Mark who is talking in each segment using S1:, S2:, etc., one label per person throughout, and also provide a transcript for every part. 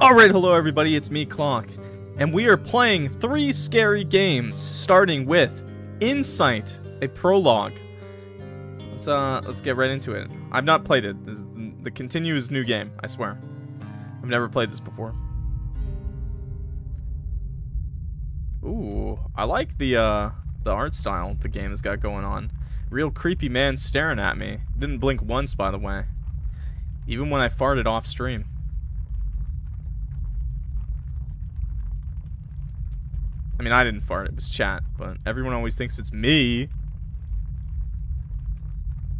S1: Alright, hello everybody, it's me, Clock, and we are playing three scary games, starting with Insight, a prologue. Let's uh, let's get right into it. I've not played it. This is the continuous new game, I swear. I've never played this before. Ooh, I like the uh, the art style the game has got going on. Real creepy man staring at me. Didn't blink once, by the way. Even when I farted off stream. I mean, I didn't fart, it was chat, but everyone always thinks it's me.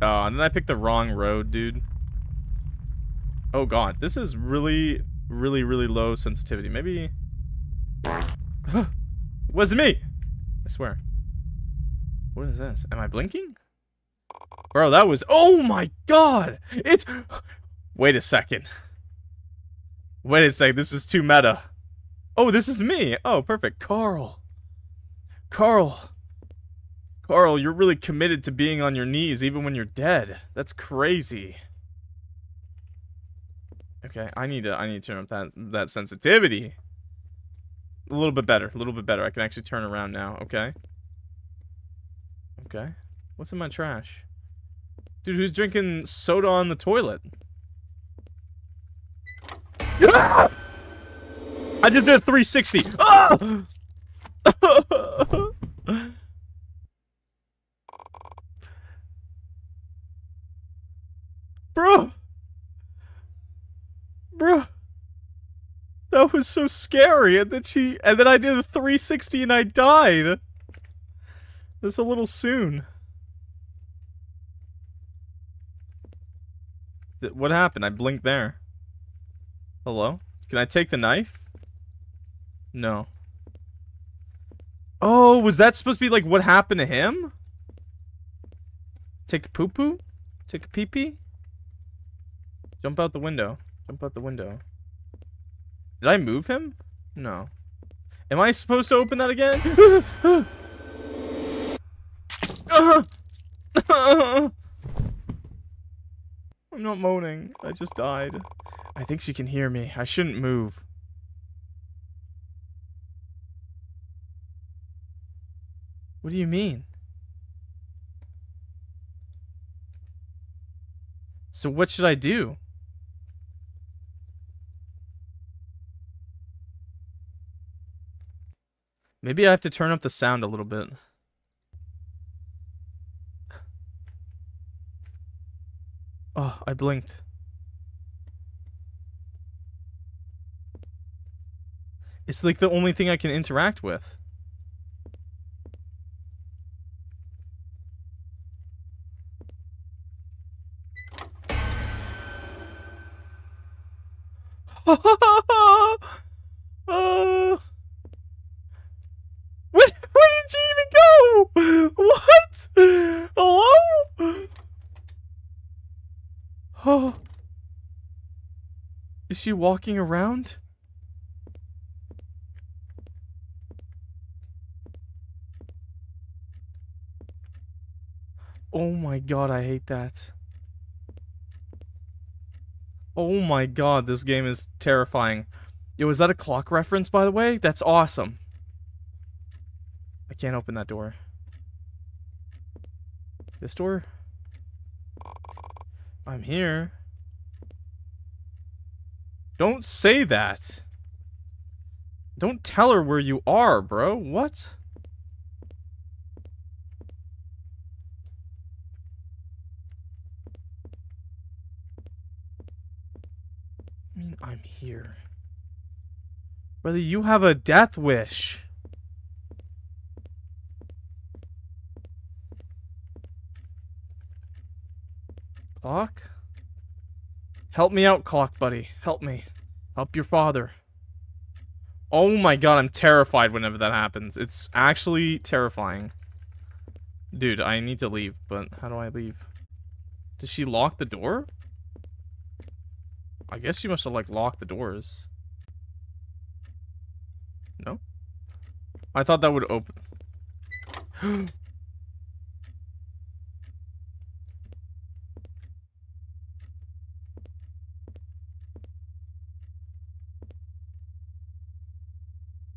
S1: Oh, and then I picked the wrong road, dude? Oh god, this is really, really, really low sensitivity. Maybe... wasn't me! I swear. What is this? Am I blinking? Bro, that was... Oh my god! It's... Wait a second. Wait a second, this is too meta. Oh, this is me! Oh, perfect. Carl. Carl. Carl, you're really committed to being on your knees even when you're dead. That's crazy. Okay, I need to I need to turn up that that sensitivity. A little bit better, a little bit better. I can actually turn around now, okay? Okay. What's in my trash? Dude, who's drinking soda on the toilet? I just did a 360. Ah! Bro. Bro. That was so scary. And then she and then I did a 360 and I died. That's a little soon. What happened? I blinked there. Hello? Can I take the knife? No. Oh, was that supposed to be like what happened to him? Take a poo poo? Take pee pee? Jump out the window. Jump out the window. Did I move him? No. Am I supposed to open that again? I'm not moaning. I just died. I think she can hear me. I shouldn't move. What do you mean? So what should I do? Maybe I have to turn up the sound a little bit. Oh, I blinked. It's like the only thing I can interact with. Uh, where, where did she even go? What? Hello? Oh. Is she walking around? Oh my god, I hate that. Oh my god, this game is terrifying. Yo, is that a clock reference, by the way? That's awesome. I can't open that door. This door? I'm here. Don't say that. Don't tell her where you are, bro. What? I mean, I'm here. Brother, you have a death wish. Clock? Help me out, Clock, buddy. Help me. Help your father. Oh my god, I'm terrified whenever that happens. It's actually terrifying. Dude, I need to leave, but how do I leave? Does she lock the door? I guess you must have, like, locked the doors. No? I thought that would open.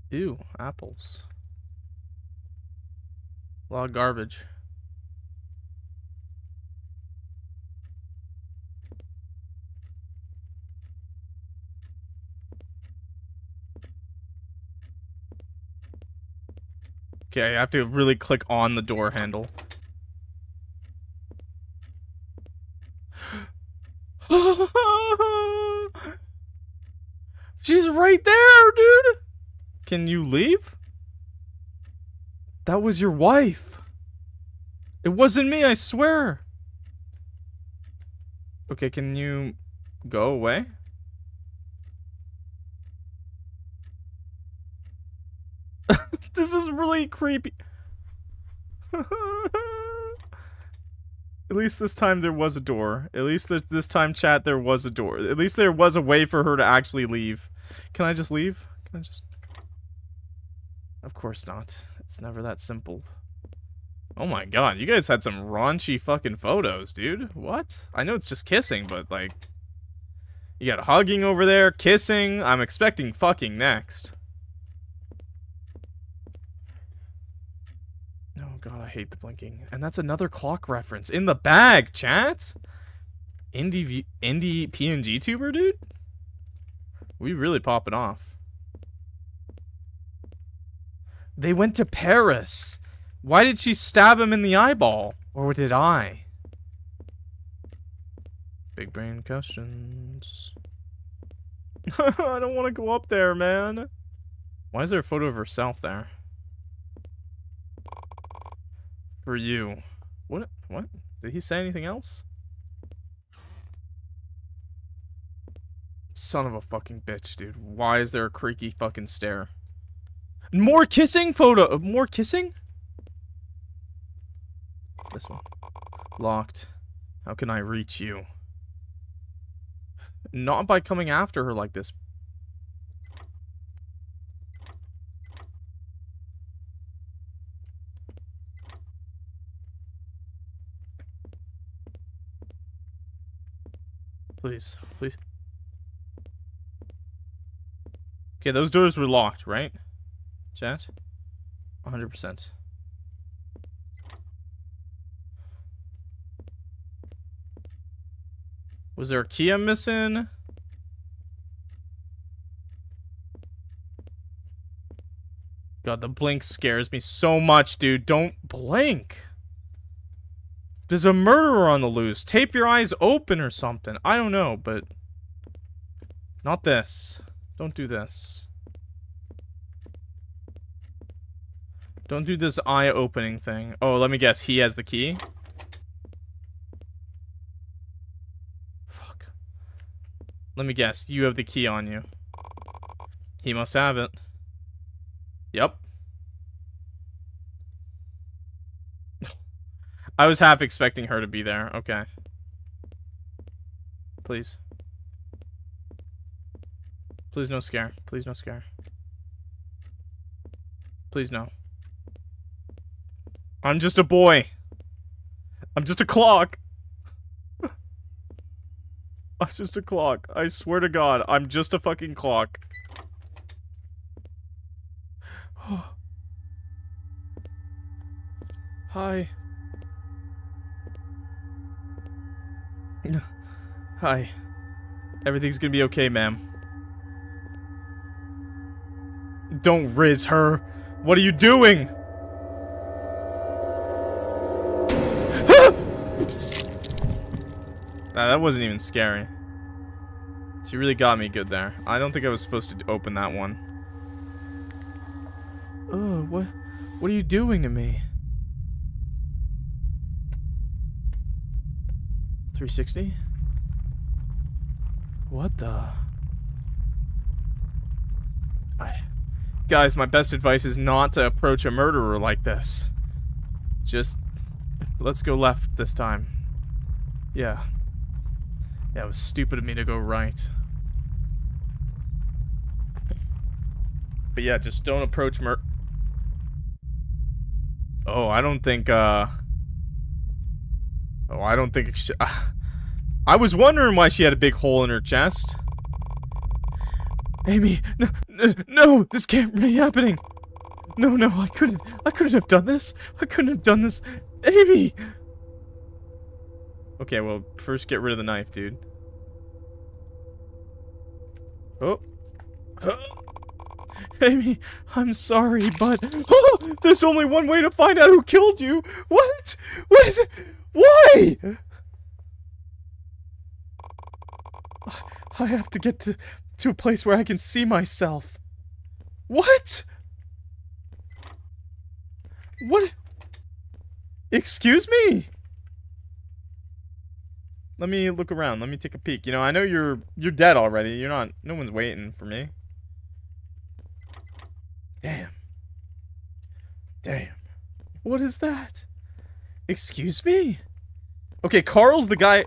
S1: Ew, apples. A lot of garbage. Okay, I have to really click on the door handle. She's right there, dude! Can you leave? That was your wife. It wasn't me, I swear. Okay, can you go away? This is really creepy. At least this time there was a door. At least this, this time, chat, there was a door. At least there was a way for her to actually leave. Can I just leave? Can I just... Of course not. It's never that simple. Oh my god, you guys had some raunchy fucking photos, dude. What? I know it's just kissing, but like... You got hugging over there, kissing. I'm expecting fucking next. Oh god, I hate the blinking. And that's another clock reference. In the bag, chat! Indie, indie PNG tuber, dude? We really pop it off. They went to Paris. Why did she stab him in the eyeball? Or did I? Big brain questions. I don't want to go up there, man. Why is there a photo of herself there? For you. What? What? Did he say anything else? Son of a fucking bitch, dude. Why is there a creaky fucking stair? More kissing photo. Uh, more kissing? This one. Locked. How can I reach you? Not by coming after her like this. Please, please. Okay, those doors were locked, right? Chat? 100%. Was there a key I'm missing? God, the blink scares me so much, dude. Don't blink. There's a murderer on the loose. Tape your eyes open or something. I don't know, but... Not this. Don't do this. Don't do this eye-opening thing. Oh, let me guess. He has the key? Fuck. Let me guess. You have the key on you. He must have it. Yep. I was half expecting her to be there. Okay. Please. Please no scare. Please no scare. Please no. I'm just a boy. I'm just a clock. I'm just a clock. I swear to God, I'm just a fucking clock. Hi. Hi. Everything's gonna be okay, ma'am. Don't riz her. What are you doing? Nah, that wasn't even scary. She really got me good there. I don't think I was supposed to open that one. Oh, what, what are you doing to me? 360? What the? I, guys, my best advice is not to approach a murderer like this. Just, let's go left this time. Yeah. It was stupid of me to go right. But yeah, just don't approach Mer- Oh, I don't think, uh... Oh, I don't think... She... I was wondering why she had a big hole in her chest. Amy, no, no, this can't be happening. No, no, I couldn't, I couldn't have done this. I couldn't have done this. Amy! Okay, well, first get rid of the knife, dude. Oh. Amy, I'm sorry, but oh, there's only one way to find out who killed you. What? What is it? Why? I have to get to, to a place where I can see myself. What? What? Excuse me? Let me look around. Let me take a peek. You know, I know you're you're dead already. You're not no one's waiting for me. Damn. Damn. What is that? Excuse me? Okay, Carl's the guy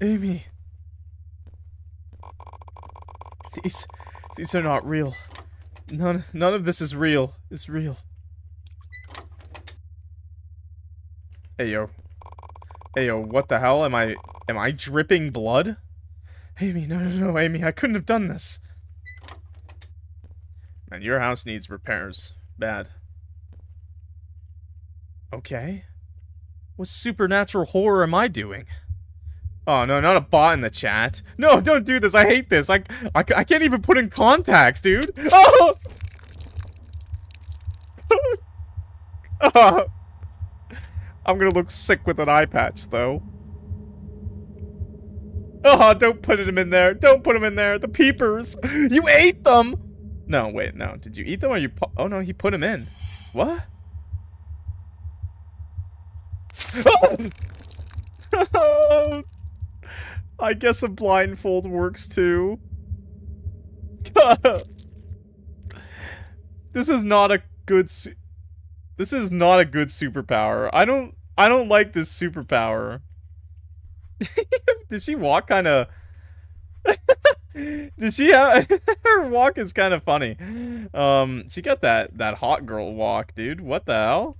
S1: Amy. These these are not real. None none of this is real. Is real. Hey yo. Hey yo, what the hell? Am I am I dripping blood? Amy, no no no, Amy, I couldn't have done this. Man, your house needs repairs. Bad. Okay. What supernatural horror am I doing? Oh, no, not a bot in the chat. No, don't do this. I hate this. I, I, I can't even put in contacts, dude. Oh! oh. I'm gonna look sick with an eye patch, though. Oh, don't put him in there. Don't put him in there. The peepers. You ate them! No, wait, no. Did you eat them or you... Oh, no, he put them in. What? Oh! Oh! I guess a blindfold works too. this is not a good This is not a good superpower. I don't I don't like this superpower. Did she walk kind of Did she have her walk is kind of funny. Um she got that that hot girl walk, dude. What the hell?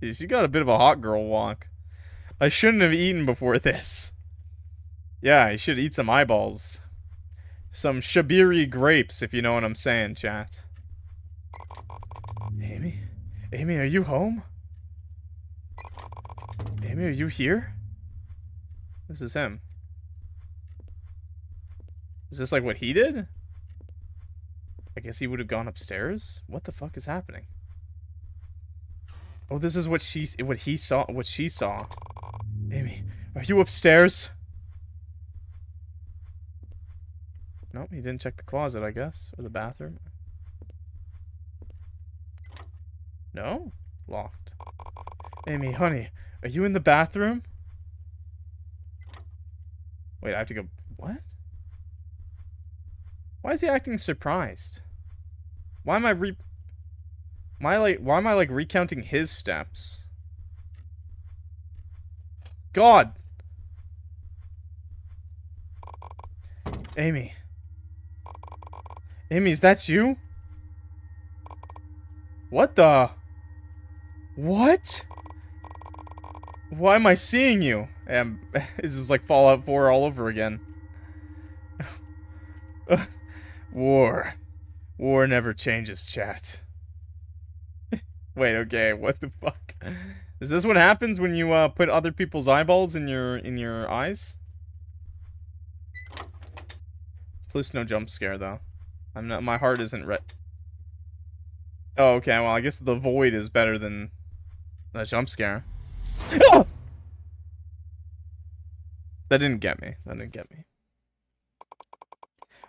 S1: Dude, she got a bit of a hot girl walk. I shouldn't have eaten before this. Yeah, I should eat some eyeballs. Some Shabiri grapes, if you know what I'm saying, chat. Amy? Amy, are you home? Amy, are you here? This is him. Is this like what he did? I guess he would have gone upstairs? What the fuck is happening? Oh, this is what she, what he saw, what she saw. Amy, are you upstairs? Nope, he didn't check the closet, I guess. Or the bathroom. No? Locked. Amy, honey, are you in the bathroom? Wait, I have to go... What? Why is he acting surprised? Why am I re... I like... Why am I, like, recounting his steps? God! Amy. Amy, is that you? What the? What? Why am I seeing you? Um, this is like Fallout 4 all over again. War. War never changes, chat. Wait, okay, what the fuck? Is this what happens when you uh, put other people's eyeballs in your in your eyes? Please no jump scare though. I'm not. My heart isn't red. Oh, okay. Well, I guess the void is better than the jump scare. Ah! That didn't get me. That didn't get me.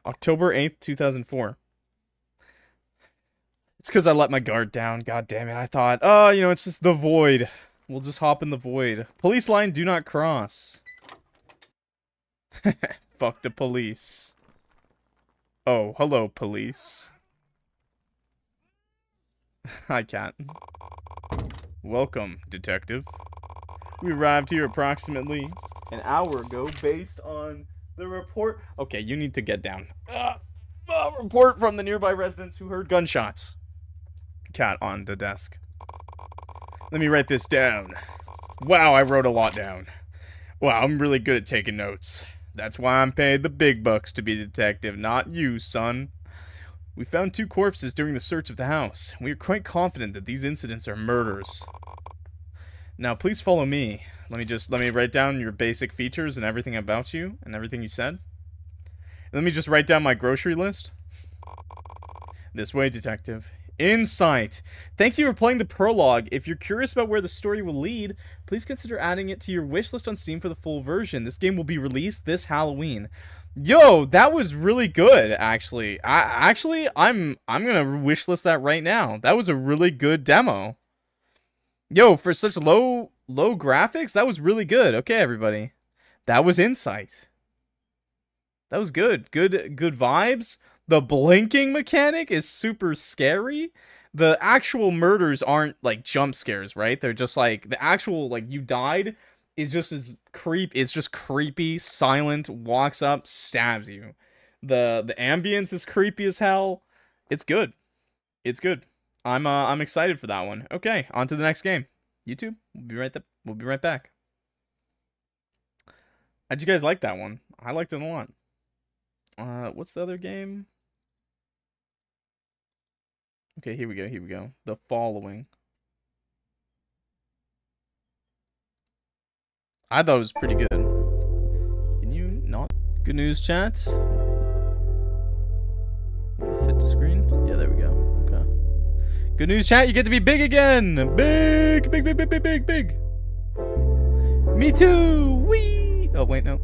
S1: October 8th, 2004. It's because I let my guard down. God damn it. I thought, oh, you know, it's just the void. We'll just hop in the void. Police line, do not cross. Fuck the police. Oh, hello, police. Hi, cat. Welcome, detective. We arrived here approximately an hour ago based on the report. Okay, you need to get down. Uh, uh, report from the nearby residents who heard gunshots. Cat on the desk. Let me write this down. Wow, I wrote a lot down. Wow, I'm really good at taking notes. That's why I'm paid the big bucks to be a detective, not you, son. We found two corpses during the search of the house. We are quite confident that these incidents are murders. Now, please follow me. Let me just, let me write down your basic features and everything about you and everything you said. Let me just write down my grocery list. This way, detective. Insight. Thank you for playing the prologue. If you're curious about where the story will lead, please consider adding it to your wish list on Steam for the full version. This game will be released this Halloween. Yo, that was really good, actually. I actually I'm I'm gonna wish list that right now. That was a really good demo. Yo, for such low low graphics, that was really good. Okay, everybody. That was insight. That was good. Good good vibes. The blinking mechanic is super scary. The actual murders aren't like jump scares, right? They're just like the actual like you died is just as creep it's just creepy, silent, walks up, stabs you. The the ambience is creepy as hell. It's good. It's good. I'm uh I'm excited for that one. Okay, on to the next game. YouTube, we'll be right th- we'll be right back. How'd you guys like that one? I liked it a lot. Uh, what's the other game? Okay, here we go. Here we go. The following. I thought it was pretty good. Can you not? Good news, chats. Fit the screen. Yeah, there we go. Okay. Good news, chat. You get to be big again. Big, big, big, big, big, big, big. Me too. Wee. Oh wait, no.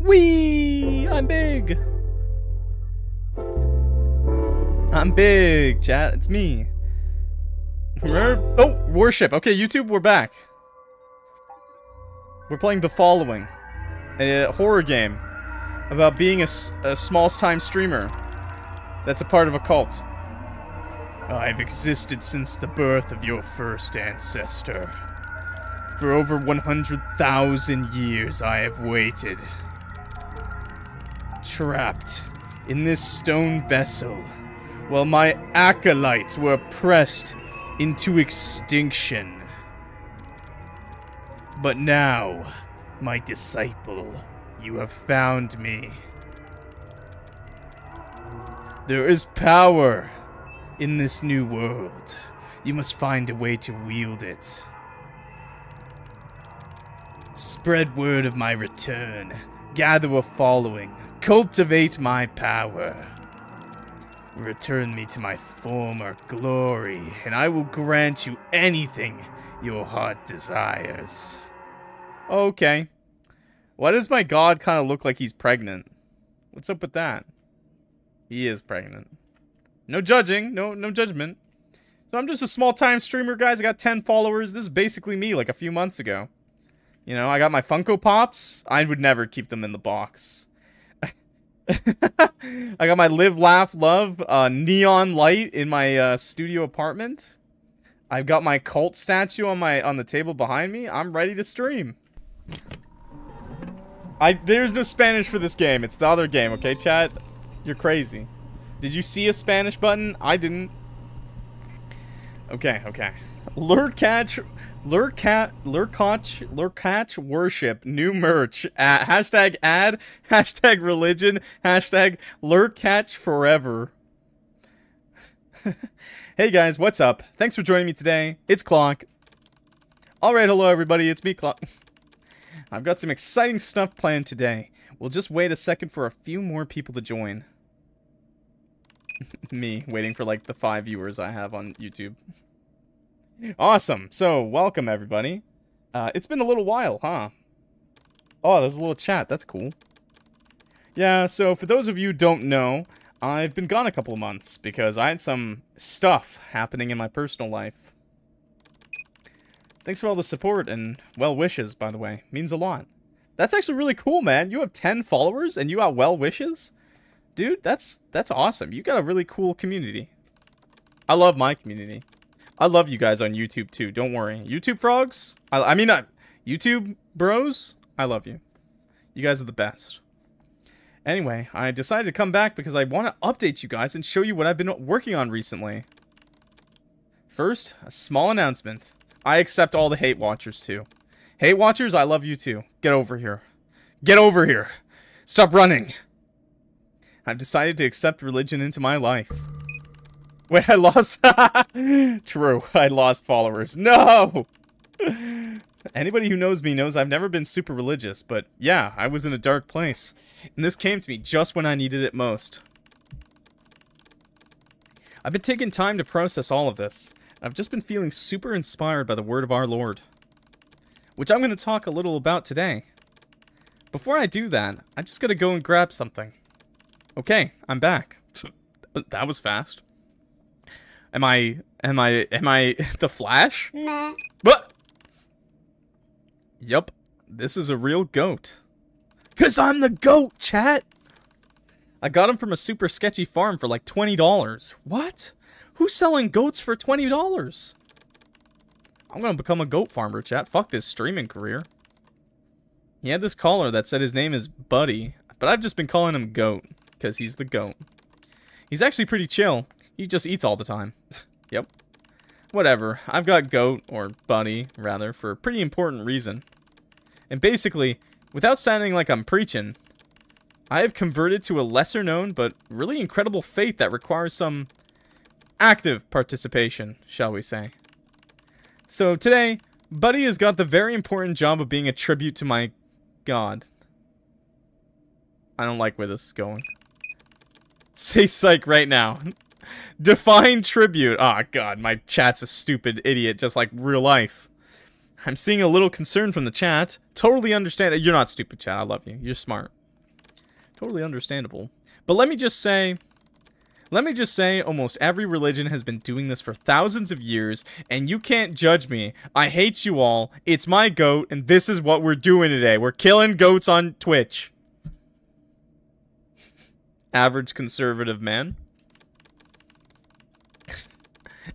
S1: Wee. I'm big. I'm big, chat. It's me. Oh, worship. Okay, YouTube, we're back. We're playing The Following, a horror game about being a, a small-time streamer that's a part of a cult. I've existed since the birth of your first ancestor. For over 100,000 years I have waited. Trapped in this stone vessel while my acolytes were pressed into extinction. But now, my disciple, you have found me. There is power in this new world. You must find a way to wield it. Spread word of my return. Gather a following. Cultivate my power. Return me to my former glory, and I will grant you anything your heart desires. Okay. Why does my god kind of look like he's pregnant? What's up with that? He is pregnant. No judging, no no judgment. So I'm just a small-time streamer, guys. I got 10 followers. This is basically me like a few months ago. You know, I got my Funko Pops. I would never keep them in the box. I got my live, laugh, love uh, neon light in my uh, studio apartment. I've got my cult statue on my on the table behind me. I'm ready to stream. I there's no Spanish for this game. It's the other game, okay, chat? You're crazy. Did you see a Spanish button? I didn't. Okay, okay. Lurkatch Lurkat, Lurkatch, Lurkatch worship, new merch, at, hashtag ad, hashtag religion, hashtag Lurkatch forever. hey guys, what's up? Thanks for joining me today. It's Clock. Alright, hello everybody, it's me, Clock. I've got some exciting stuff planned today. We'll just wait a second for a few more people to join. me, waiting for like the five viewers I have on YouTube. Awesome. So, welcome everybody. Uh, it's been a little while, huh? Oh, there's a little chat. That's cool. Yeah, so for those of you don't know, I've been gone a couple of months because I had some stuff happening in my personal life. Thanks for all the support and well wishes, by the way. Means a lot. That's actually really cool, man. You have 10 followers and you got well wishes? Dude, that's that's awesome. You got a really cool community. I love my community. I love you guys on YouTube too. Don't worry. YouTube frogs? I, I mean, YouTube bros? I love you. You guys are the best. Anyway, I decided to come back because I want to update you guys and show you what I've been working on recently. First, a small announcement. I accept all the hate watchers too. Hate watchers, I love you too. Get over here. Get over here. Stop running! I've decided to accept religion into my life. Wait, I lost... True, I lost followers. No! Anybody who knows me knows I've never been super religious, but yeah, I was in a dark place. And this came to me just when I needed it most. I've been taking time to process all of this. I've just been feeling super inspired by the word of our Lord. Which I'm going to talk a little about today. Before I do that, I just gotta go and grab something. Okay, I'm back. that was fast. Am I, am I, am I the Flash?
S2: Nah.
S1: What? Yup, this is a real goat. Cause I'm the goat, chat! I got him from a super sketchy farm for like $20. What? Who's selling goats for $20? I'm gonna become a goat farmer, chat. Fuck this streaming career. He had this caller that said his name is Buddy, but I've just been calling him Goat, because he's the goat. He's actually pretty chill. He just eats all the time. yep. Whatever. I've got Goat, or Buddy, rather, for a pretty important reason. And basically, without sounding like I'm preaching, I have converted to a lesser known but really incredible faith that requires some active participation, shall we say. So today, Buddy has got the very important job of being a tribute to my god. I don't like where this is going. Say psych right now. Define tribute. Oh god, my chat's a stupid idiot, just like real life. I'm seeing a little concern from the chat. Totally understand. You're not stupid, chat. I love you. You're smart. Totally understandable. But let me just say, let me just say, almost every religion has been doing this for thousands of years, and you can't judge me. I hate you all. It's my goat, and this is what we're doing today. We're killing goats on Twitch. Average conservative man.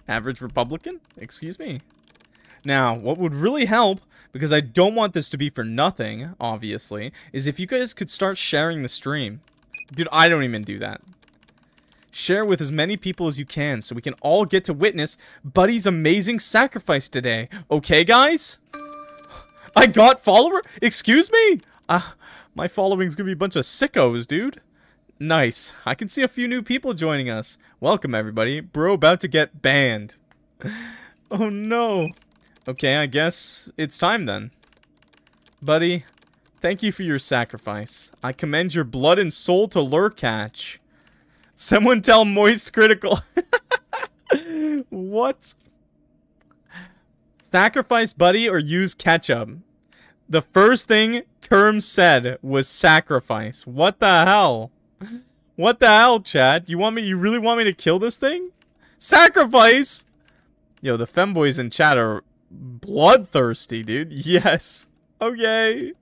S1: Average Republican? Excuse me. Now, what would really help because I don't want this to be for nothing, obviously, is if you guys could start sharing the stream. Dude, I don't even do that. Share with as many people as you can so we can all get to witness Buddy's amazing sacrifice today. Okay, guys? I got follower? Excuse me? Uh, my following's gonna be a bunch of sickos, dude. Nice. I can see a few new people joining us. Welcome, everybody. Bro about to get banned. oh, no. Okay, I guess it's time then. Buddy, thank you for your sacrifice. I commend your blood and soul to Lurkatch. Someone tell Moist Critikal. what? Sacrifice Buddy or use ketchup? The first thing Kerm said was sacrifice. What the hell? What the hell, Chad? You want me? You really want me to kill this thing? Sacrifice! Yo, the femboys in chat are bloodthirsty, dude. Yes. Okay.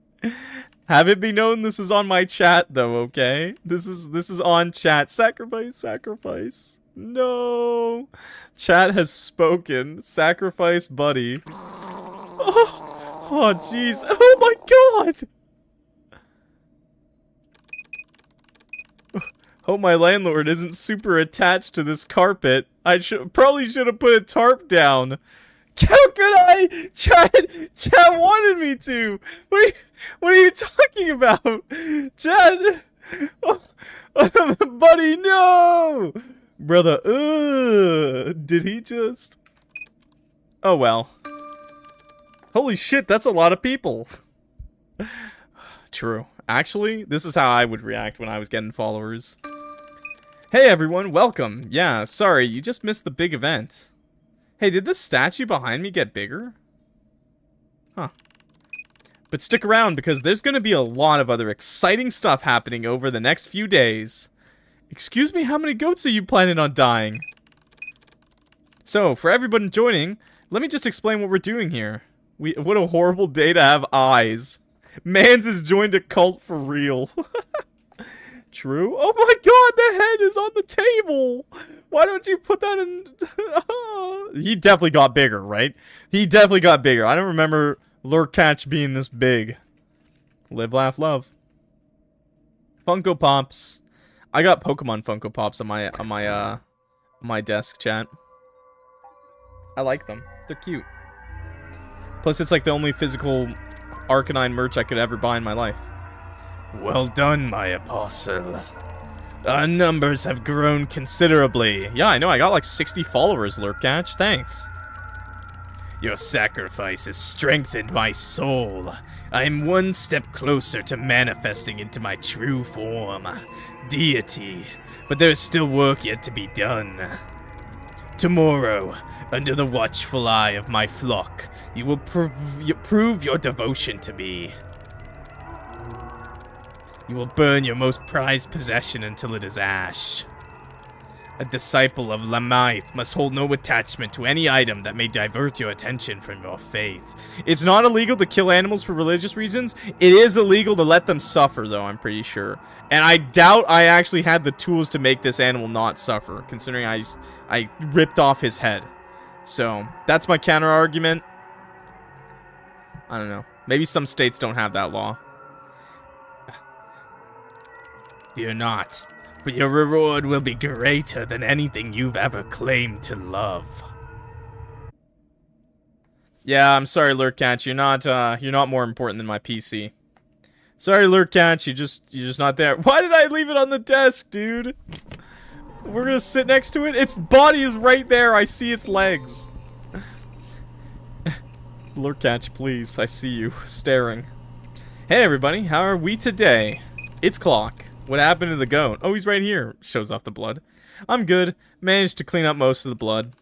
S1: Have it be known this is on my chat though, okay? This is this is on chat. Sacrifice, sacrifice. No. Chat has spoken. Sacrifice buddy. Oh, oh jeez. Oh my god. Hope my landlord isn't super attached to this carpet. I should probably should have put a tarp down. How could I? Chad, Chad wanted me to. What are you, what are you talking about? Chad, oh, buddy, no, brother. Uh, did he just? Oh well. Holy shit, that's a lot of people. True. Actually, this is how I would react when I was getting followers. Hey everyone, welcome. Yeah, sorry, you just missed the big event. Hey, did this statue behind me get bigger? Huh. But stick around because there's going to be a lot of other exciting stuff happening over the next few days. Excuse me, how many goats are you planning on dying? So, for everyone joining, let me just explain what we're doing here. We What a horrible day to have eyes. Mans has joined a cult for real. True. Oh my god, the head is on the table! Why don't you put that in... he definitely got bigger, right? He definitely got bigger. I don't remember Lurkatch being this big. Live, laugh, love. Funko Pops. I got Pokemon Funko Pops on my on my uh my desk chat. I like them. They're cute. Plus it's like the only physical Arcanine merch I could ever buy in my life. Well done, my apostle. Our numbers have grown considerably. Yeah, I know, I got like 60 followers, Lurkcatch. Thanks. Your sacrifice has strengthened my soul. I am one step closer to manifesting into my true form, deity, but there is still work yet to be done. Tomorrow, under the watchful eye of my flock, you will pr prove your devotion to me. You will burn your most prized possession until it is ash. A disciple of Lammaith must hold no attachment to any item that may divert your attention from your faith. It's not illegal to kill animals for religious reasons. It is illegal to let them suffer, though, I'm pretty sure. And I doubt I actually had the tools to make this animal not suffer, considering I, I ripped off his head. So, that's my counter argument. I don't know. Maybe some states don't have that law. Fear not for your reward will be greater than anything you've ever claimed to love. Yeah, I'm sorry, Lurkcatch. You're not, uh, you're not more important than my PC. Sorry, Lurkcatch. You just, you're just not there. Why did I leave it on the desk, dude? We're gonna sit next to it. Its body is right there. I see its legs. Lurkcatch, please. I see you staring. Hey, everybody. How are we today? It's Clock. What happened to the goat? Oh, he's right here. Shows off the blood. I'm good. Managed to clean up most of the blood.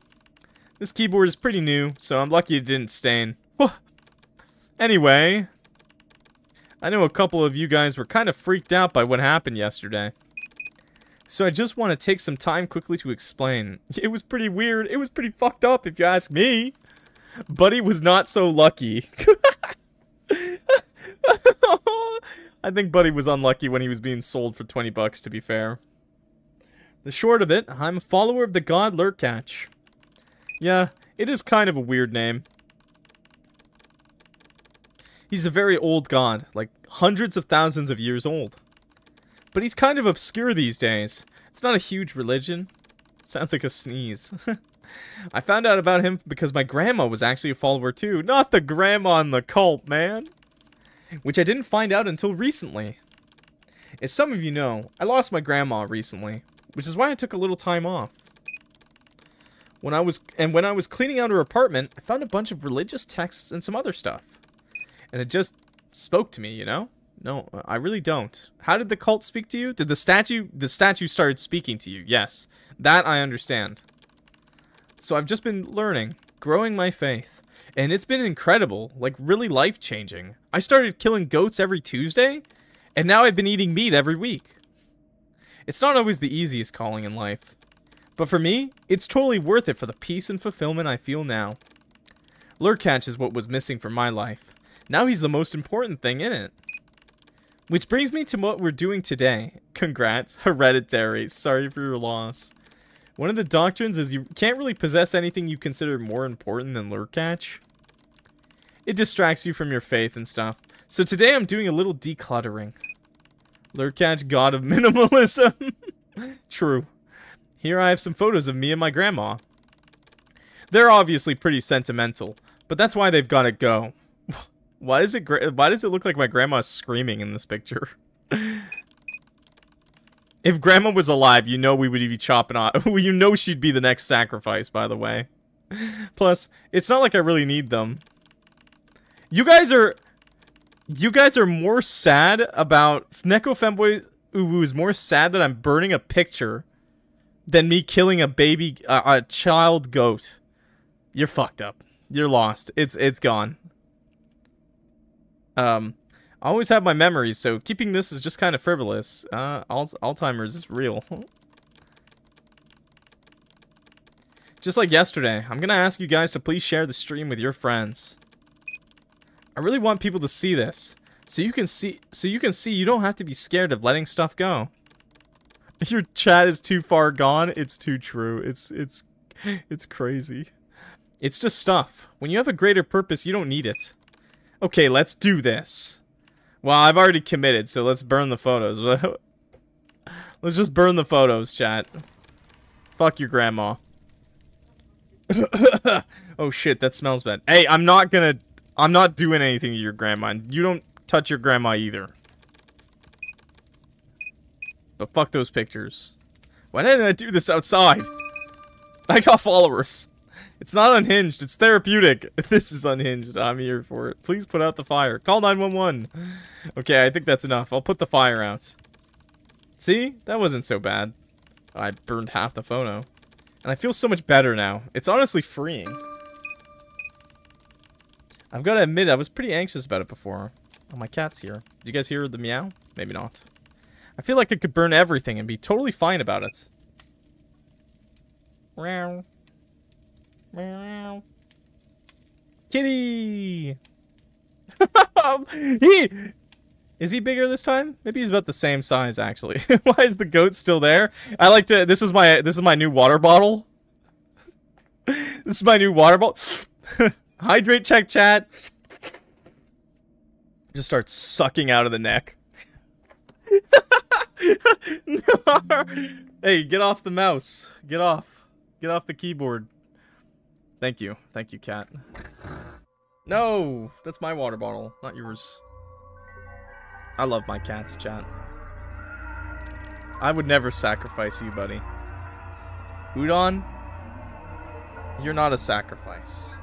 S1: This keyboard is pretty new, so I'm lucky it didn't stain. Anyway, I know a couple of you guys were kind of freaked out by what happened yesterday. So I just want to take some time quickly to explain. It was pretty weird. It was pretty fucked up, if you ask me. Buddy was not so lucky. I think Buddy was unlucky when he was being sold for 20 bucks, to be fair. The short of it, I'm a follower of the god Lurkatch. Yeah, it is kind of a weird name. He's a very old god, like hundreds of thousands of years old. But he's kind of obscure these days. It's not a huge religion. It sounds like a sneeze. I found out about him because my grandma was actually a follower too. Not the grandma in the cult, man which I didn't find out until recently. As some of you know, I lost my grandma recently, which is why I took a little time off. When I was and when I was cleaning out her apartment, I found a bunch of religious texts and some other stuff. And it just spoke to me, you know? No, I really don't. How did the cult speak to you? Did the statue the statue started speaking to you? Yes. That I understand. So I've just been learning, growing my faith. And it's been incredible, like really life-changing. I started killing goats every Tuesday, and now I've been eating meat every week. It's not always the easiest calling in life. But for me, it's totally worth it for the peace and fulfillment I feel now. Lurkatch is what was missing from my life. Now he's the most important thing in it. Which brings me to what we're doing today. Congrats, Hereditary. Sorry for your loss. One of the doctrines is you can't really possess anything you consider more important than Lurkcatch. It distracts you from your faith and stuff. So today I'm doing a little decluttering. Lurkcatch, god of minimalism. True. Here I have some photos of me and my grandma. They're obviously pretty sentimental, but that's why they've got to go. why does it why does it look like my grandma's screaming in this picture? If Grandma was alive, you know we would be chopping off. you know she'd be the next sacrifice, by the way. Plus, it's not like I really need them. You guys are... You guys are more sad about... Neko Femboy Uwu is more sad that I'm burning a picture than me killing a baby... Uh, a child goat. You're fucked up. You're lost. It's It's gone. Um... I always have my memories, so keeping this is just kind of frivolous. Uh, Alzheimer's is real. just like yesterday, I'm gonna ask you guys to please share the stream with your friends. I really want people to see this, so you can see, so you can see you don't have to be scared of letting stuff go. Your chat is too far gone. It's too true. It's it's it's crazy. It's just stuff. When you have a greater purpose, you don't need it. Okay, let's do this. Well, I've already committed, so let's burn the photos. let's just burn the photos, chat. Fuck your grandma. oh shit, that smells bad. Hey, I'm not gonna... I'm not doing anything to your grandma. You don't touch your grandma either. But fuck those pictures. Why didn't I do this outside? I got followers. It's not unhinged. It's therapeutic. This is unhinged. I'm here for it. Please put out the fire. Call 911. Okay, I think that's enough. I'll put the fire out. See? That wasn't so bad. I burned half the photo. And I feel so much better now. It's honestly freeing. I've got to admit, I was pretty anxious about it before. Oh, my cat's here. Did you guys hear the meow? Maybe not. I feel like I could burn everything and be totally fine about it. Meow. Kitty! he... Is he bigger this time? Maybe he's about the same size, actually. Why is the goat still there? I like to... This is my this is my new water bottle. this is my new water bottle. Hydrate check chat. Just start sucking out of the neck. Hey, get off the mouse. Get off. Get off the keyboard. Thank you. Thank you, cat. No! That's my water bottle, not yours. I love my cats, chat. I would never sacrifice you, buddy. Udon, you're not a sacrifice.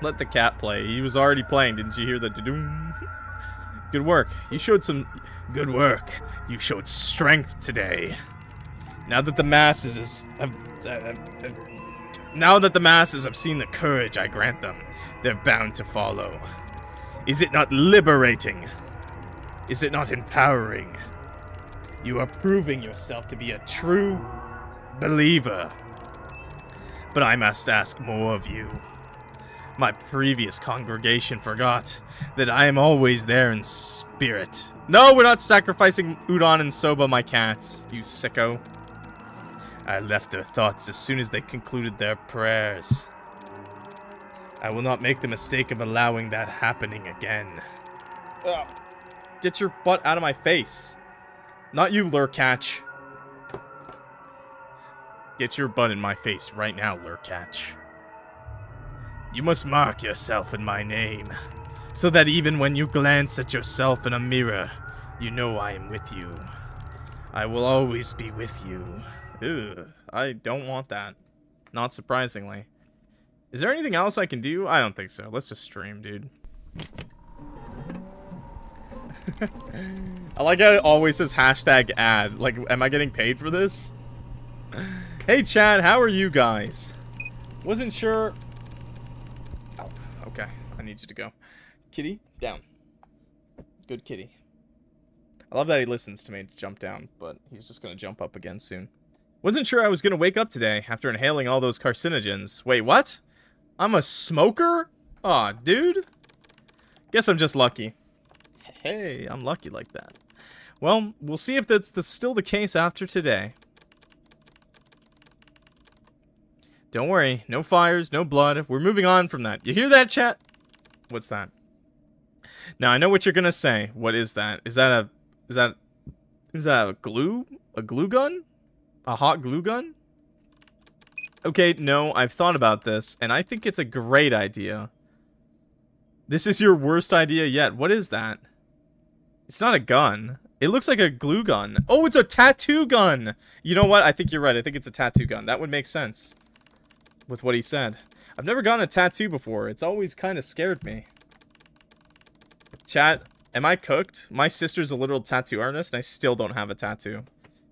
S1: Let the cat play. He was already playing. Didn't you hear the doom? Good work. You showed some good work. You showed strength today. Now that the masses is, have, have, have, now that the masses have seen the courage I grant them, they're bound to follow. Is it not liberating? Is it not empowering? You are proving yourself to be a true believer. But I must ask more of you. My previous congregation forgot that I am always there in spirit. No, we're not sacrificing Udon and Soba, my cats, you sicko. I left their thoughts as soon as they concluded their prayers. I will not make the mistake of allowing that happening again. Ugh. Get your butt out of my face. Not you, Lurkatch. Get your butt in my face right now, Lurkatch. You must mark yourself in my name, so that even when you glance at yourself in a mirror, you know I am with you. I will always be with you. I don't want that. Not surprisingly. Is there anything else I can do? I don't think so. Let's just stream, dude. I like how it always says hashtag ad. Like, am I getting paid for this? Hey, Chad, how are you guys? Wasn't sure... Oh, okay. I need you to go. Kitty, down. Good kitty. I love that he listens to me to jump down, but he's just gonna jump up again soon. Wasn't sure I was gonna wake up today after inhaling all those carcinogens. Wait, what? I'm a smoker? Aw, oh, dude. Guess I'm just lucky. Hey, I'm lucky like that. Well, we'll see if that's the, still the case after today. Don't worry, no fires, no blood. We're moving on from that. You hear that, chat? What's that? Now, I know what you're gonna say. What is that? Is that a... Is that... Is that a glue? A glue gun? A hot glue gun? Okay, no, I've thought about this, and I think it's a great idea. This is your worst idea yet. What is that? It's not a gun. It looks like a glue gun. Oh, it's a tattoo gun! You know what? I think you're right. I think it's a tattoo gun. That would make sense. With what he said. I've never gotten a tattoo before. It's always kind of scared me. Chat, am I cooked? My sister's a literal tattoo artist, and I still don't have a tattoo.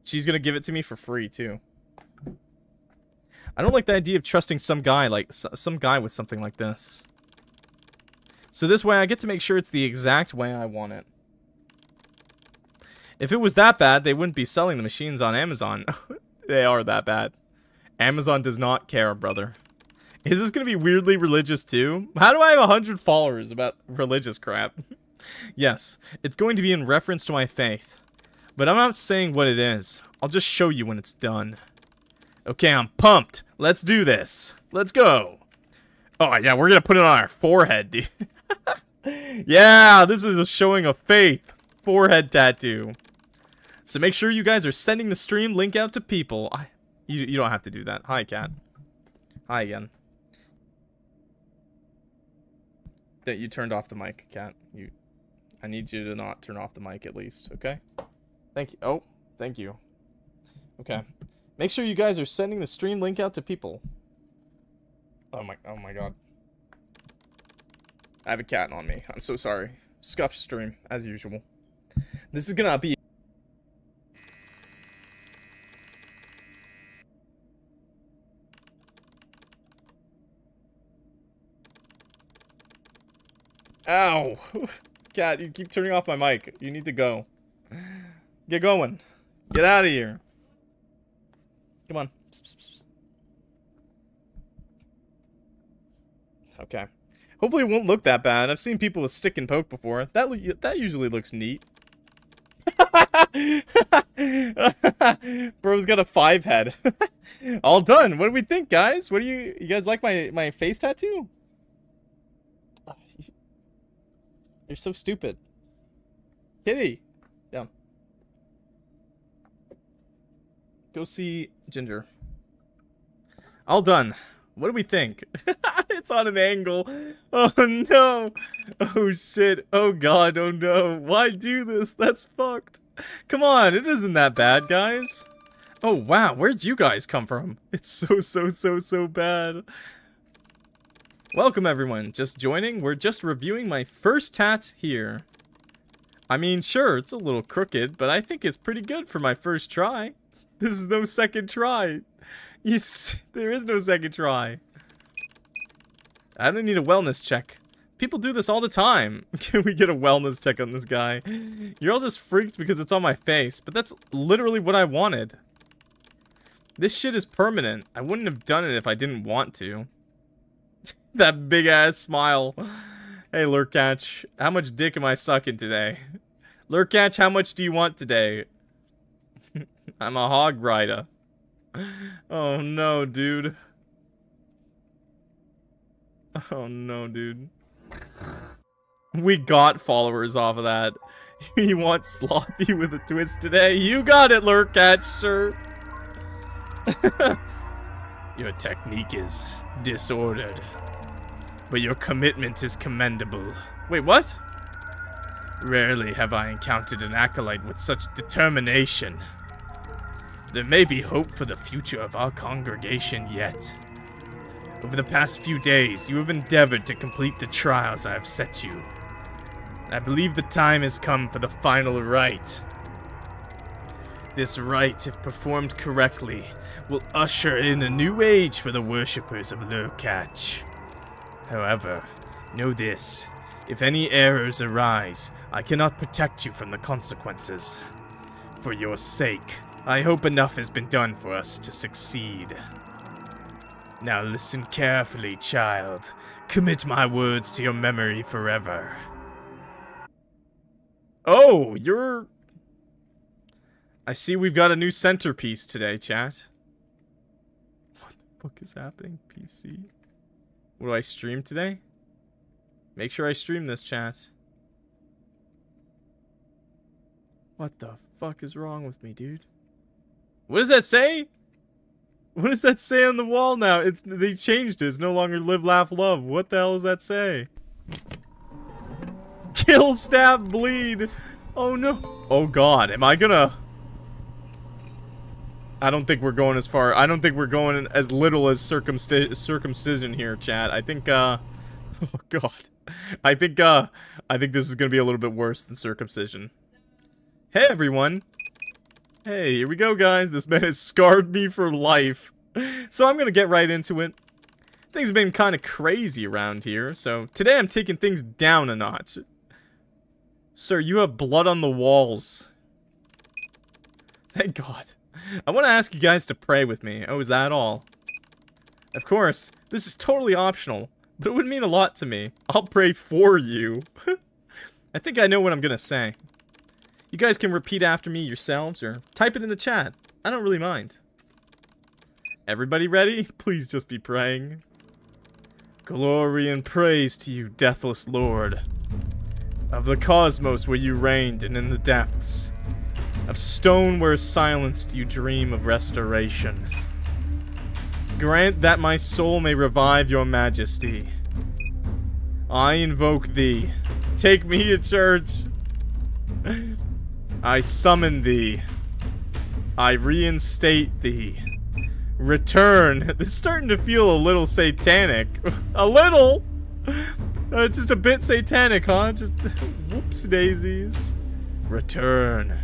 S1: She's gonna give it to me for free, too. I don't like the idea of trusting some guy, like, some guy with something like this. So this way, I get to make sure it's the exact way I want it. If it was that bad, they wouldn't be selling the machines on Amazon. they are that bad. Amazon does not care, brother. Is this going to be weirdly religious too? How do I have 100 followers about religious crap? yes, it's going to be in reference to my faith. But I'm not saying what it is. I'll just show you when it's done. Okay, I'm pumped. Let's do this. Let's go. Oh, yeah, we're to put it on our forehead, dude. yeah, this is a showing of faith. Forehead tattoo. So make sure you guys are sending the stream link out to people. I, you, you don't have to do that. Hi, cat. Hi again. That you turned off the mic, cat. You, I need you to not turn off the mic at least, okay? Thank you. Oh, Thank you. Okay. Hmm. Make sure you guys are sending the stream link out to people. Oh my, oh my god. I have a cat on me. I'm so sorry. Scuff stream, as usual. This is gonna be... Ow! Cat, you keep turning off my mic. You need to go. Get going. Get out of here. Come on. Okay. Hopefully it won't look that bad. I've seen people with stick and poke before. That that usually looks neat. Bro's got a five head. All done. What do we think, guys? What do you you guys like my my face tattoo? You're so stupid. Kitty. Go see Ginger. All done. What do we think? it's on an angle. Oh no. Oh shit. Oh god. Oh no. Why do this? That's fucked. Come on. It isn't that bad, guys. Oh wow. Where'd you guys come from? It's so, so, so, so bad. Welcome everyone. Just joining. We're just reviewing my first tat here. I mean, sure, it's a little crooked, but I think it's pretty good for my first try. This is no second try. You, there is no second try. I don't need a wellness check. People do this all the time. Can we get a wellness check on this guy? You're all just freaked because it's on my face, but that's literally what I wanted. This shit is permanent. I wouldn't have done it if I didn't want to. that big ass smile. Hey, Lurkatch, how much dick am I sucking today? Lurkatch, how much do you want today? I'm a hog rider. Oh no, dude. Oh no, dude. We got followers off of that. you want sloppy with a twist today? You got it, Lurkatch, sir. Your technique is disordered, but your commitment is commendable. Wait, what? Rarely have I encountered an acolyte with such determination. There may be hope for the future of our congregation yet. Over the past few days, you have endeavored to complete the trials I have set you. I believe the time has come for the final rite. This rite, if performed correctly, will usher in a new age for the worshippers of Lurkatch. However, know this. If any errors arise, I cannot protect you from the consequences. For your sake, I hope enough has been done for us to succeed. Now listen carefully, child. Commit my words to your memory forever. Oh, you're... I see we've got a new centerpiece today, chat. What the fuck is happening, PC? What do I stream today? Make sure I stream this, chat. What the fuck is wrong with me, dude? What does that say? What does that say on the wall now? It's they changed it. It's no longer live, laugh, love. What the hell does that say? Kill, stab, bleed. Oh no. Oh god, am I gonna... I don't think we're going as far. I don't think we're going as little as circumci circumcision here, chat. I think, uh... Oh god. I think, uh... I think this is gonna be a little bit worse than circumcision. Hey, everyone. Hey, here we go, guys. This man has scarred me for life. So I'm gonna get right into it. Things have been kind of crazy around here, so today I'm taking things down a notch. Sir, you have blood on the walls. Thank God. I want to ask you guys to pray with me. Oh, is that all? Of course, this is totally optional, but it would mean a lot to me. I'll pray for you. I think I know what I'm gonna say. You guys can repeat after me yourselves or type it in the chat. I don't really mind. Everybody ready? Please just be praying. Glory and praise to you, deathless lord. Of the cosmos where you reigned and in the depths. Of stone where silenced you dream of restoration. Grant that my soul may revive your majesty. I invoke thee. Take me to church. I summon thee. I reinstate thee. Return. This is starting to feel a little satanic. a little? Uh, just a bit satanic, huh? Just whoops daisies. Return.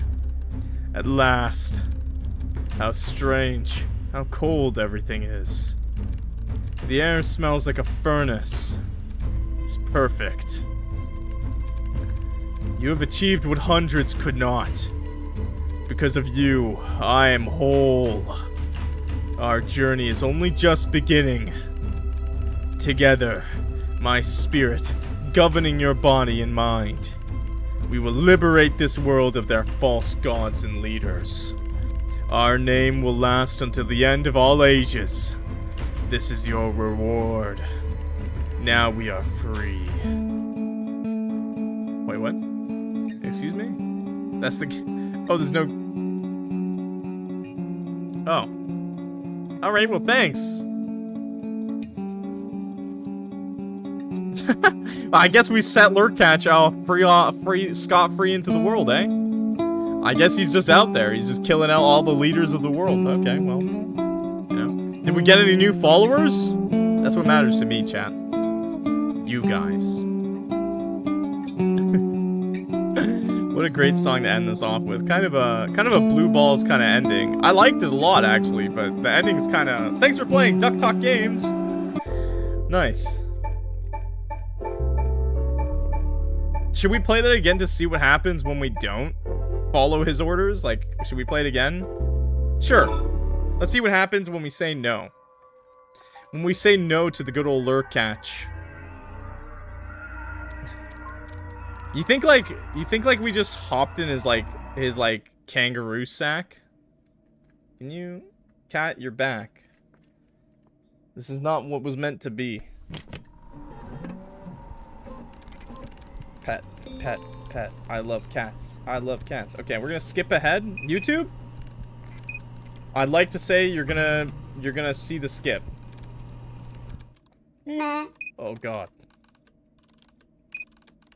S1: At last. How strange. How cold everything is. The air smells like a furnace. It's perfect. You have achieved what hundreds could not. Because of you, I am whole. Our journey is only just beginning. Together, my spirit governing your body and mind, we will liberate this world of their false gods and leaders. Our name will last until the end of all ages. This is your reward. Now we are free. Excuse me? That's the... Oh, there's no... Oh. Alright, well, thanks. I guess we set Lurkatch out free, uh, free, scot-free into the world, eh? I guess he's just out there. He's just killing out all the leaders of the world. Okay, well, you know. Did we get any new followers? That's what matters to me, chat. You guys. What a great song to end this off with. Kind of a kind of a blue balls kind of ending. I liked it a lot actually, but the ending's kind of. Thanks for playing Duck Talk Games. Nice. Should we play that again to see what happens when we don't follow his orders? Like, should we play it again? Sure. Let's see what happens when we say no. When we say no to the good old Lurkatch. You think like you think like we just hopped in his like his like kangaroo sack? Can you cat your back? This is not what was meant to be. Pet, pet, pet. I love cats. I love cats. Okay, we're gonna skip ahead. YouTube? I'd like to say you're gonna you're gonna see the skip.
S2: Meh.
S1: Oh god.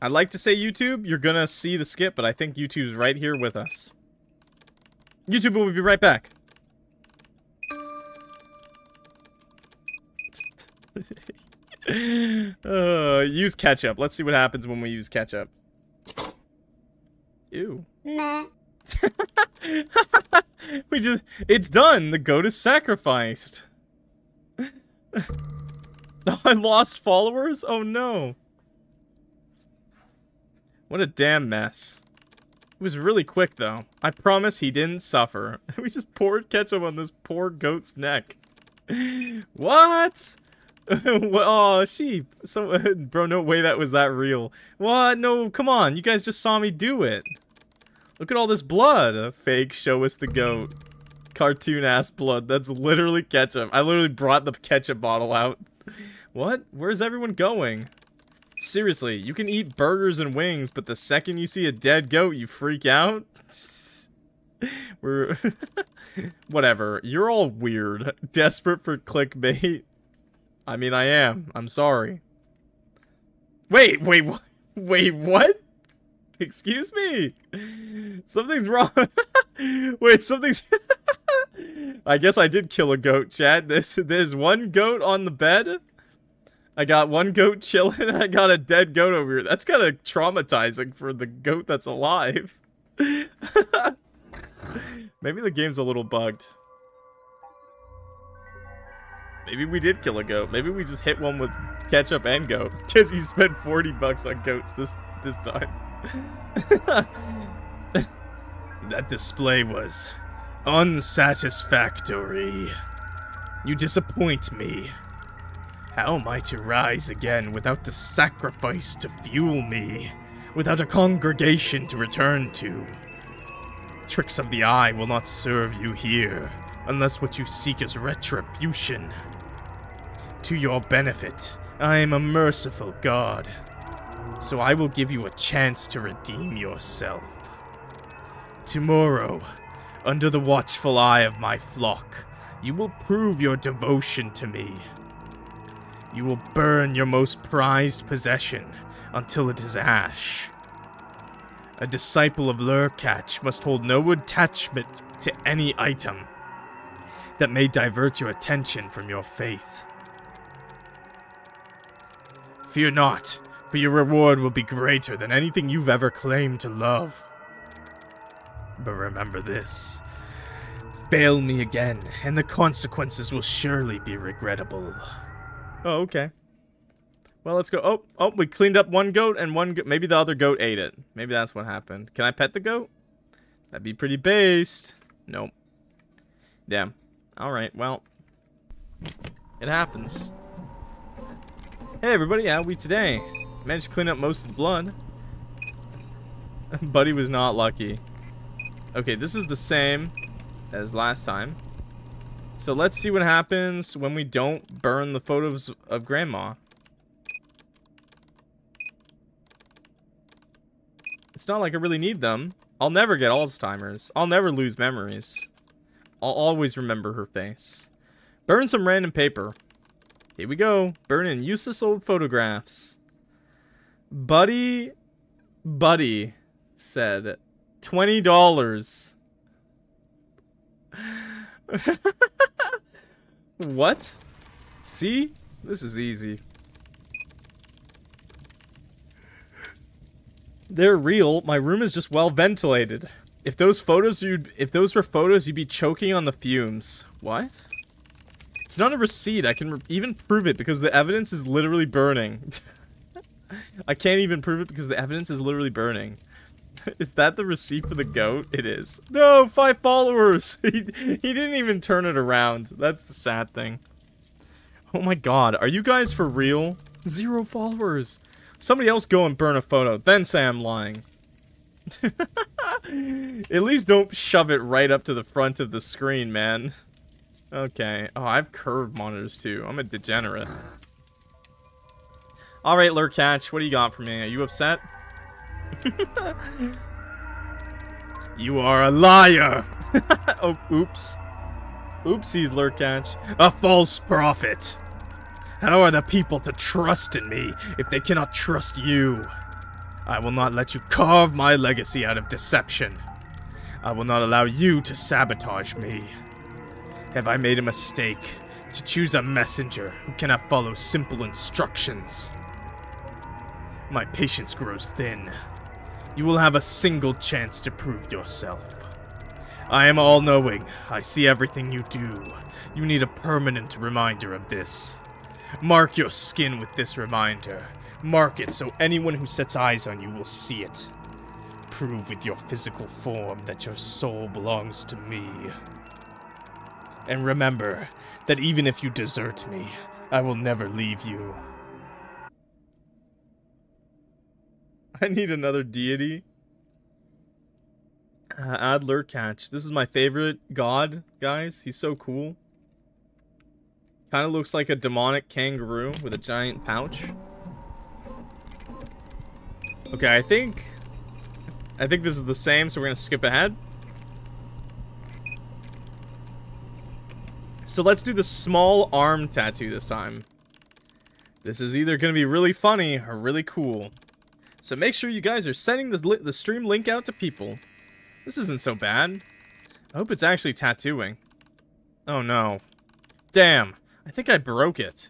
S1: I'd like to say YouTube, you're gonna see the skip, but I think YouTube's right here with us. YouTube will be right back. uh, use ketchup. Let's see what happens when we use ketchup. Ew.
S2: Meh.
S1: we just, it's done. The goat is sacrificed. I lost followers? Oh no. What a damn mess. It was really quick though. I promise he didn't suffer. we just poured ketchup on this poor goat's neck. what? Oh, sheep. So, bro, no way that was that real. What? No, come on. You guys just saw me do it. Look at all this blood. Fake show us the goat. Cartoon ass blood. That's literally ketchup. I literally brought the ketchup bottle out. What? Where's everyone going? Seriously, you can eat burgers and wings, but the second you see a dead goat, you freak out? We're... Whatever. You're all weird. Desperate for clickbait. I mean, I am. I'm sorry. Wait, wait, what? Wait, what? Excuse me? Something's wrong. wait, something's... I guess I did kill a goat, Chad. There's, there's one goat on the bed. I got one goat chilling. I got a dead goat over here. That's kind of traumatizing for the goat that's alive. Maybe the game's a little bugged. Maybe we did kill a goat. Maybe we just hit one with ketchup and goat. Because you spent 40 bucks on goats this, this time. that display was unsatisfactory. You disappoint me. How am I to rise again without the sacrifice to fuel me? Without a congregation to return to? Tricks of the eye will not serve you here, unless what you seek is retribution. To your benefit, I am a merciful god, so I will give you a chance to redeem yourself. Tomorrow, under the watchful eye of my flock, you will prove your devotion to me. You will burn your most prized possession until it is ash. A disciple of Lurkatch must hold no attachment to any item that may divert your attention from your faith. Fear not, for your reward will be greater than anything you've ever claimed to love. But remember this. Fail me again, and the consequences will surely be regrettable. Oh, okay. Well, let's go. Oh, oh, we cleaned up one goat and one go Maybe the other goat ate it. Maybe that's what happened. Can I pet the goat? That'd be pretty based. Nope. Damn. Alright, well. It happens. Hey everybody, how are we today? Managed to clean up most of the blood. Buddy was not lucky. Okay, this is the same as last time. So let's see what happens when we don't burn the photos of Grandma. It's not like I really need them. I'll never get Alzheimer's. I'll never lose memories. I'll always remember her face. Burn some random paper. Here we go. Burning useless old photographs. Buddy, Buddy said $20. what? See? This is easy. They're real. My room is just well ventilated. If those photos you if those were photos, you'd be choking on the fumes. What? It's not a receipt. I can even prove it because the evidence is literally burning. I can't even prove it because the evidence is literally burning. is that the receipt for the goat? It is. No, five followers. he, he didn't even turn it around. That's the sad thing. Oh my god, are you guys for real? Zero followers. Somebody else go and burn a photo, then say I'm lying. At least don't shove it right up to the front of the screen, man. Okay. Oh, I have curved monitors too. I'm a degenerate. Alright, Lurkatch, what do you got for me? Are you upset? you are a liar! oh, oops. Oopsies, Lurkatch. A false prophet! How are the people to trust in me if they cannot trust you? I will not let you carve my legacy out of deception. I will not allow you to sabotage me. Have I made a mistake to choose a messenger who cannot follow simple instructions? My patience grows thin. You will have a single chance to prove yourself. I am all-knowing. I see everything you do. You need a permanent reminder of this. Mark your skin with this reminder. Mark it so anyone who sets eyes on you will see it. Prove with your physical form that your soul belongs to me. And remember that even if you desert me, I will never leave you. I need another deity. Uh, add Lurkatch. This is my favorite god, guys. He's so cool. Kind of looks like a demonic kangaroo with a giant pouch. Okay, I think... I think this is the same, so we're going to skip ahead. So let's do the small arm tattoo this time. This is either going to be really funny or really cool. So make sure you guys are sending the, the stream link out to people. This isn't so bad. I hope it's actually tattooing. Oh no. Damn. I think I broke it.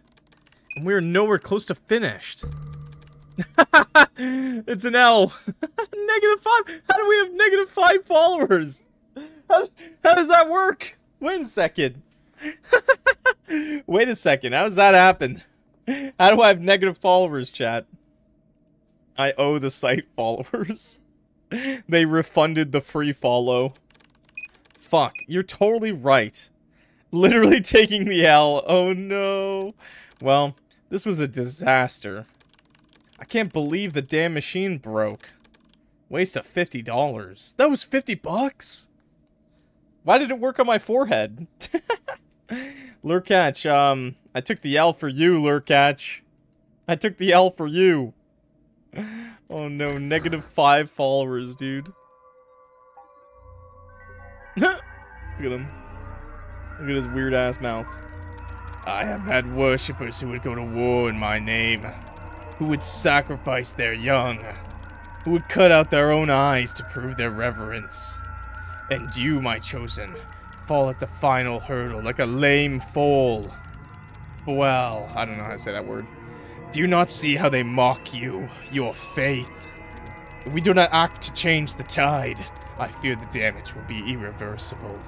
S1: And we're nowhere close to finished. it's an L. negative five. How do we have negative five followers? How, how does that work? Wait a second. Wait a second. How does that happen? How do I have negative followers, chat? I owe the site followers. they refunded the free follow. Fuck, you're totally right. Literally taking the L. Oh no. Well, this was a disaster. I can't believe the damn machine broke. Waste of $50. That was 50 bucks? Why did it work on my forehead? Lurkatch, um, I took the L for you, Lurkatch. I took the L for you. Oh no, negative five followers, dude. Look at him. Look at his weird ass mouth. I have had worshippers who would go to war in my name, who would sacrifice their young. who would cut out their own eyes to prove their reverence. And you, my chosen, fall at the final hurdle like a lame foal. Well, I don't know how to say that word. Do you not see how they mock you, your faith? If we do not act to change the tide, I fear the damage will be irreversible.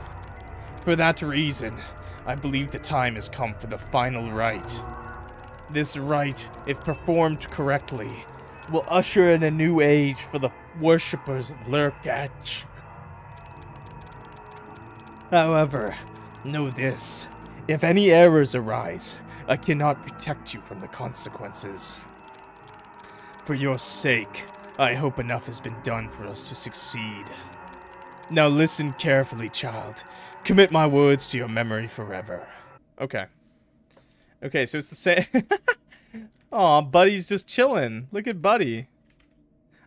S1: For that reason, I believe the time has come for the final rite. This rite, if performed correctly, will usher in a new age for the worshippers of Lurkach. However, know this. If any errors arise, I cannot protect you from the consequences. For your sake, I hope enough has been done for us to succeed. Now listen carefully, child. Commit my words to your memory forever. Okay. Okay, so it's the same... Aw, Buddy's just chilling. Look at Buddy.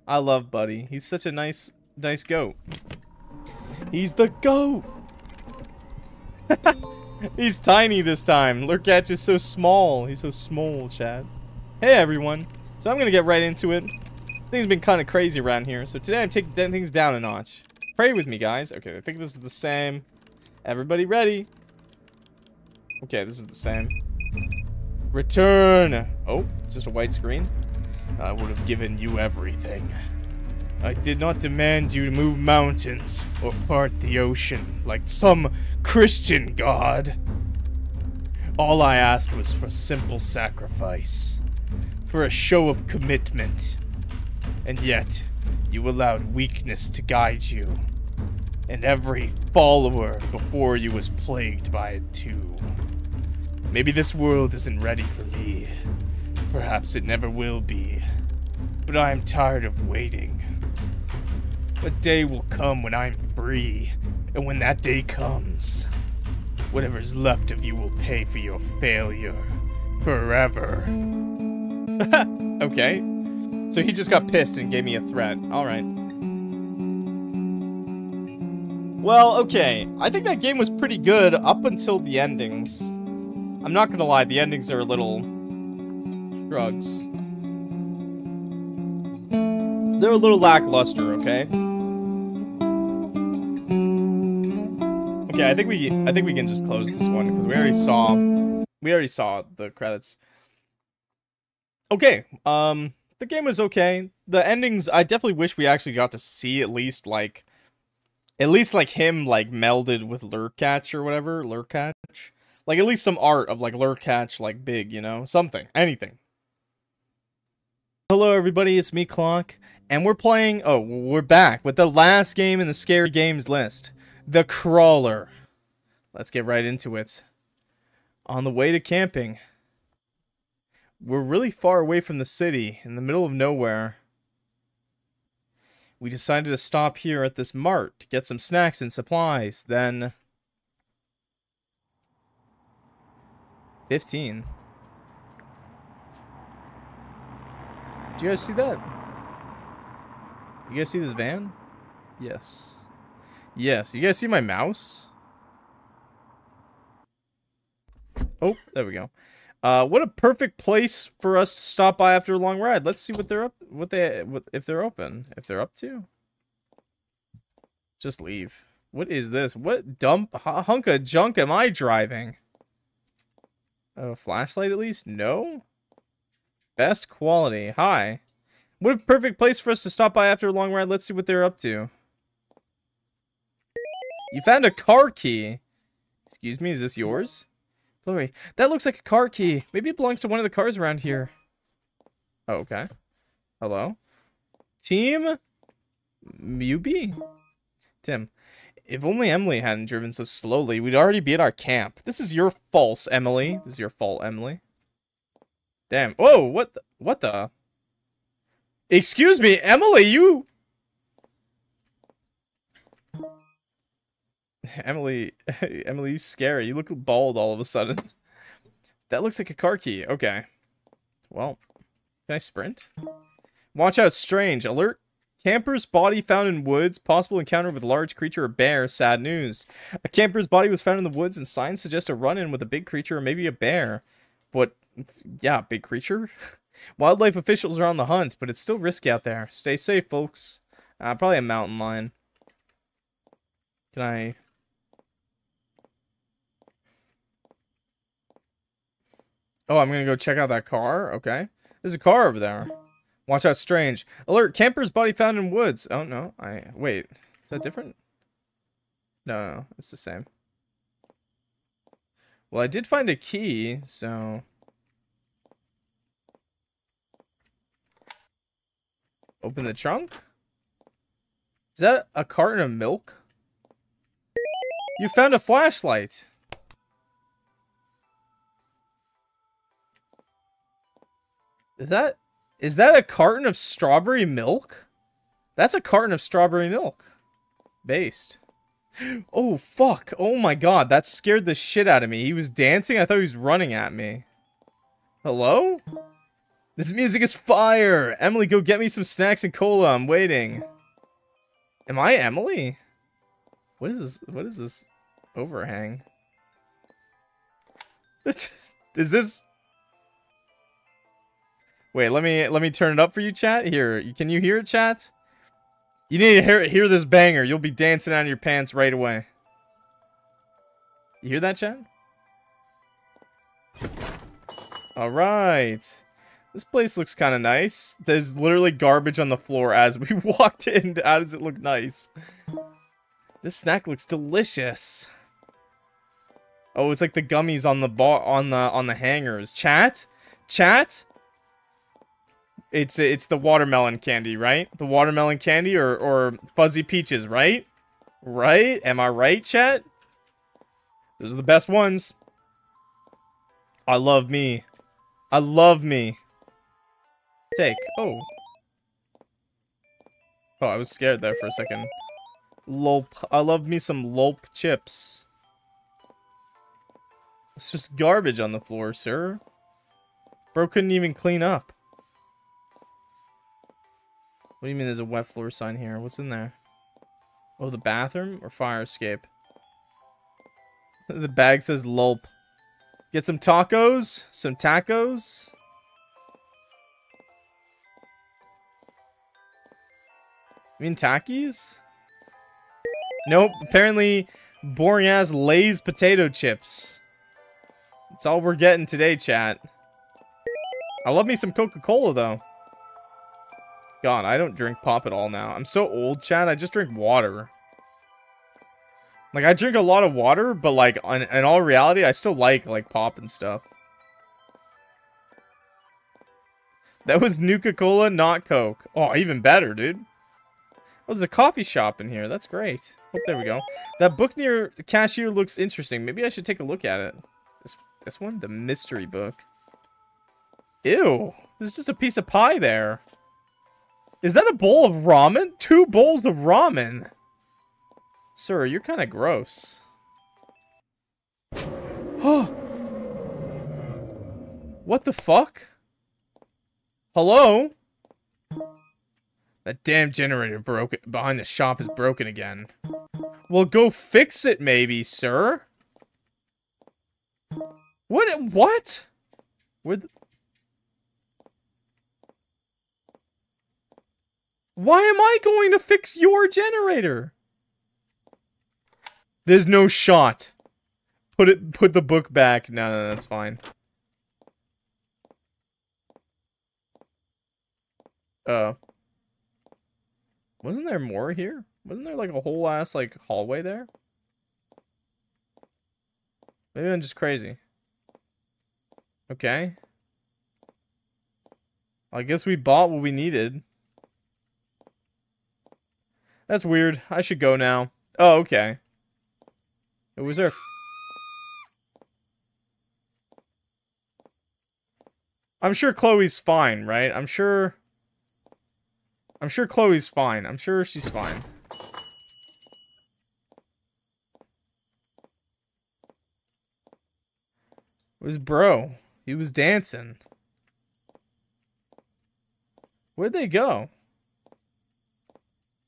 S1: I love Buddy. He's such a nice, nice goat. He's the goat! He's tiny this time. Lurkach is so small. He's so small, Chad. Hey, everyone. So I'm going to get right into it. Things been kind of crazy around here. So today I'm taking things down a notch. Pray with me, guys. Okay, I think this is the same. Everybody ready? Okay, this is the same. Return! Oh, just a white screen. I would have given you everything. I did not demand you to move mountains or part the ocean like some Christian god. All I asked was for simple sacrifice, for a show of commitment. And yet, you allowed weakness to guide you. And every follower before you was plagued by it too. Maybe this world isn't ready for me. Perhaps it never will be. But I am tired of waiting. A day will come when I'm free, and when that day comes, whatever's left of you will pay for your failure. Forever. okay. So he just got pissed and gave me a threat. Alright. Well, okay. I think that game was pretty good up until the endings. I'm not gonna lie, the endings are a little... Drugs. They're a little lackluster, okay? Okay, I think we I think we can just close this one because we already saw we already saw the credits. Okay, um the game was okay. The endings I definitely wish we actually got to see at least like at least like him like melded with Lurkatch or whatever, Lurkatch, Like at least some art of like Lurkatch like big, you know? Something. Anything. Hello everybody, it's me Clock, and we're playing oh, we're back with the last game in the scary games list. The Crawler. Let's get right into it. On the way to camping. We're really far away from the city, in the middle of nowhere. We decided to stop here at this mart to get some snacks and supplies, then... 15. Do you guys see that? You guys see this van? Yes. Yes, you guys see my mouse? Oh, there we go. Uh, what a perfect place for us to stop by after a long ride. Let's see what they're up, what they, what, if they're open, if they're up to. Just leave. What is this? What dump hunk of junk am I driving? A flashlight at least? No? Best quality. Hi. What a perfect place for us to stop by after a long ride. Let's see what they're up to. You found a car key. Excuse me, is this yours? Chloe, that looks like a car key. Maybe it belongs to one of the cars around here. Oh, okay. Hello? Tim? Mubi? Tim, if only Emily hadn't driven so slowly, we'd already be at our camp. This is your fault, Emily. This is your fault, Emily. Damn. Whoa, what the? What the? Excuse me, Emily, you... Emily, Emily, you scary. You look bald all of a sudden. That looks like a car key. Okay. Well, can I sprint? Watch out, strange. Alert. Camper's body found in woods. Possible encounter with large creature or bear. Sad news. A camper's body was found in the woods and signs suggest a run-in with a big creature or maybe a bear. But, yeah, big creature. Wildlife officials are on the hunt, but it's still risky out there. Stay safe, folks. Uh, probably a mountain lion. Can I... Oh, I'm gonna go check out that car? Okay. There's a car over there. Watch out, strange. Alert, camper's body found in woods. Oh, no. I... Wait. Is that different? No, no. It's the same. Well, I did find a key, so... Open the trunk? Is that a carton of milk? You found a flashlight. Is that is that a carton of strawberry milk? That's a carton of strawberry milk. Based. Oh, fuck. Oh my god, that scared the shit out of me. He was dancing? I thought he was running at me. Hello? This music is fire! Emily, go get me some snacks and cola. I'm waiting. Am I Emily? What is this? What is this overhang? is this... Wait, let me let me turn it up for you, chat. Here, can you hear it, chat? You need to hear hear this banger. You'll be dancing out of your pants right away. You hear that, chat? All right. This place looks kind of nice. There's literally garbage on the floor as we walked in. How does it look nice? This snack looks delicious. Oh, it's like the gummies on the bar on the on the hangers. Chat, chat. It's it's the watermelon candy, right? The watermelon candy or or fuzzy peaches, right? Right? Am I right, chat? Those are the best ones. I love me. I love me. Take. Oh. Oh, I was scared there for a second. Lulp. I love me some Lulp chips. It's just garbage on the floor, sir. Bro couldn't even clean up. What do you mean there's a wet floor sign here? What's in there? Oh, the bathroom or fire escape? the bag says Lulp. Get some tacos? Some tacos? I mean Takis? Nope, apparently boring ass Lay's potato chips. That's all we're getting today, chat. I love me some Coca-Cola, though. God, I don't drink pop at all now. I'm so old, Chad. I just drink water. Like, I drink a lot of water, but, like, in, in all reality, I still like, like, pop and stuff. That was Nuka-Cola, not Coke. Oh, even better, dude. Oh, there's a coffee shop in here. That's great. Oh, there we go. That book near the cashier looks interesting. Maybe I should take a look at it. This, this one? The mystery book. Ew. There's just a piece of pie there. Is that a bowl of ramen? Two bowls of ramen. Sir, you're kind of gross. Oh. what the fuck? Hello? That damn generator broke behind the shop is broken again. Well, go fix it maybe, sir. What? What? Where? Why am I going to fix your generator? There's no shot. Put it put the book back. No, no, that's fine. Uh Wasn't there more here? Wasn't there like a whole ass like hallway there? Maybe I'm just crazy. Okay. I guess we bought what we needed. That's weird. I should go now. Oh, okay. It was there. I'm sure Chloe's fine, right? I'm sure... I'm sure Chloe's fine. I'm sure she's fine. It was bro. He was dancing. Where'd they go?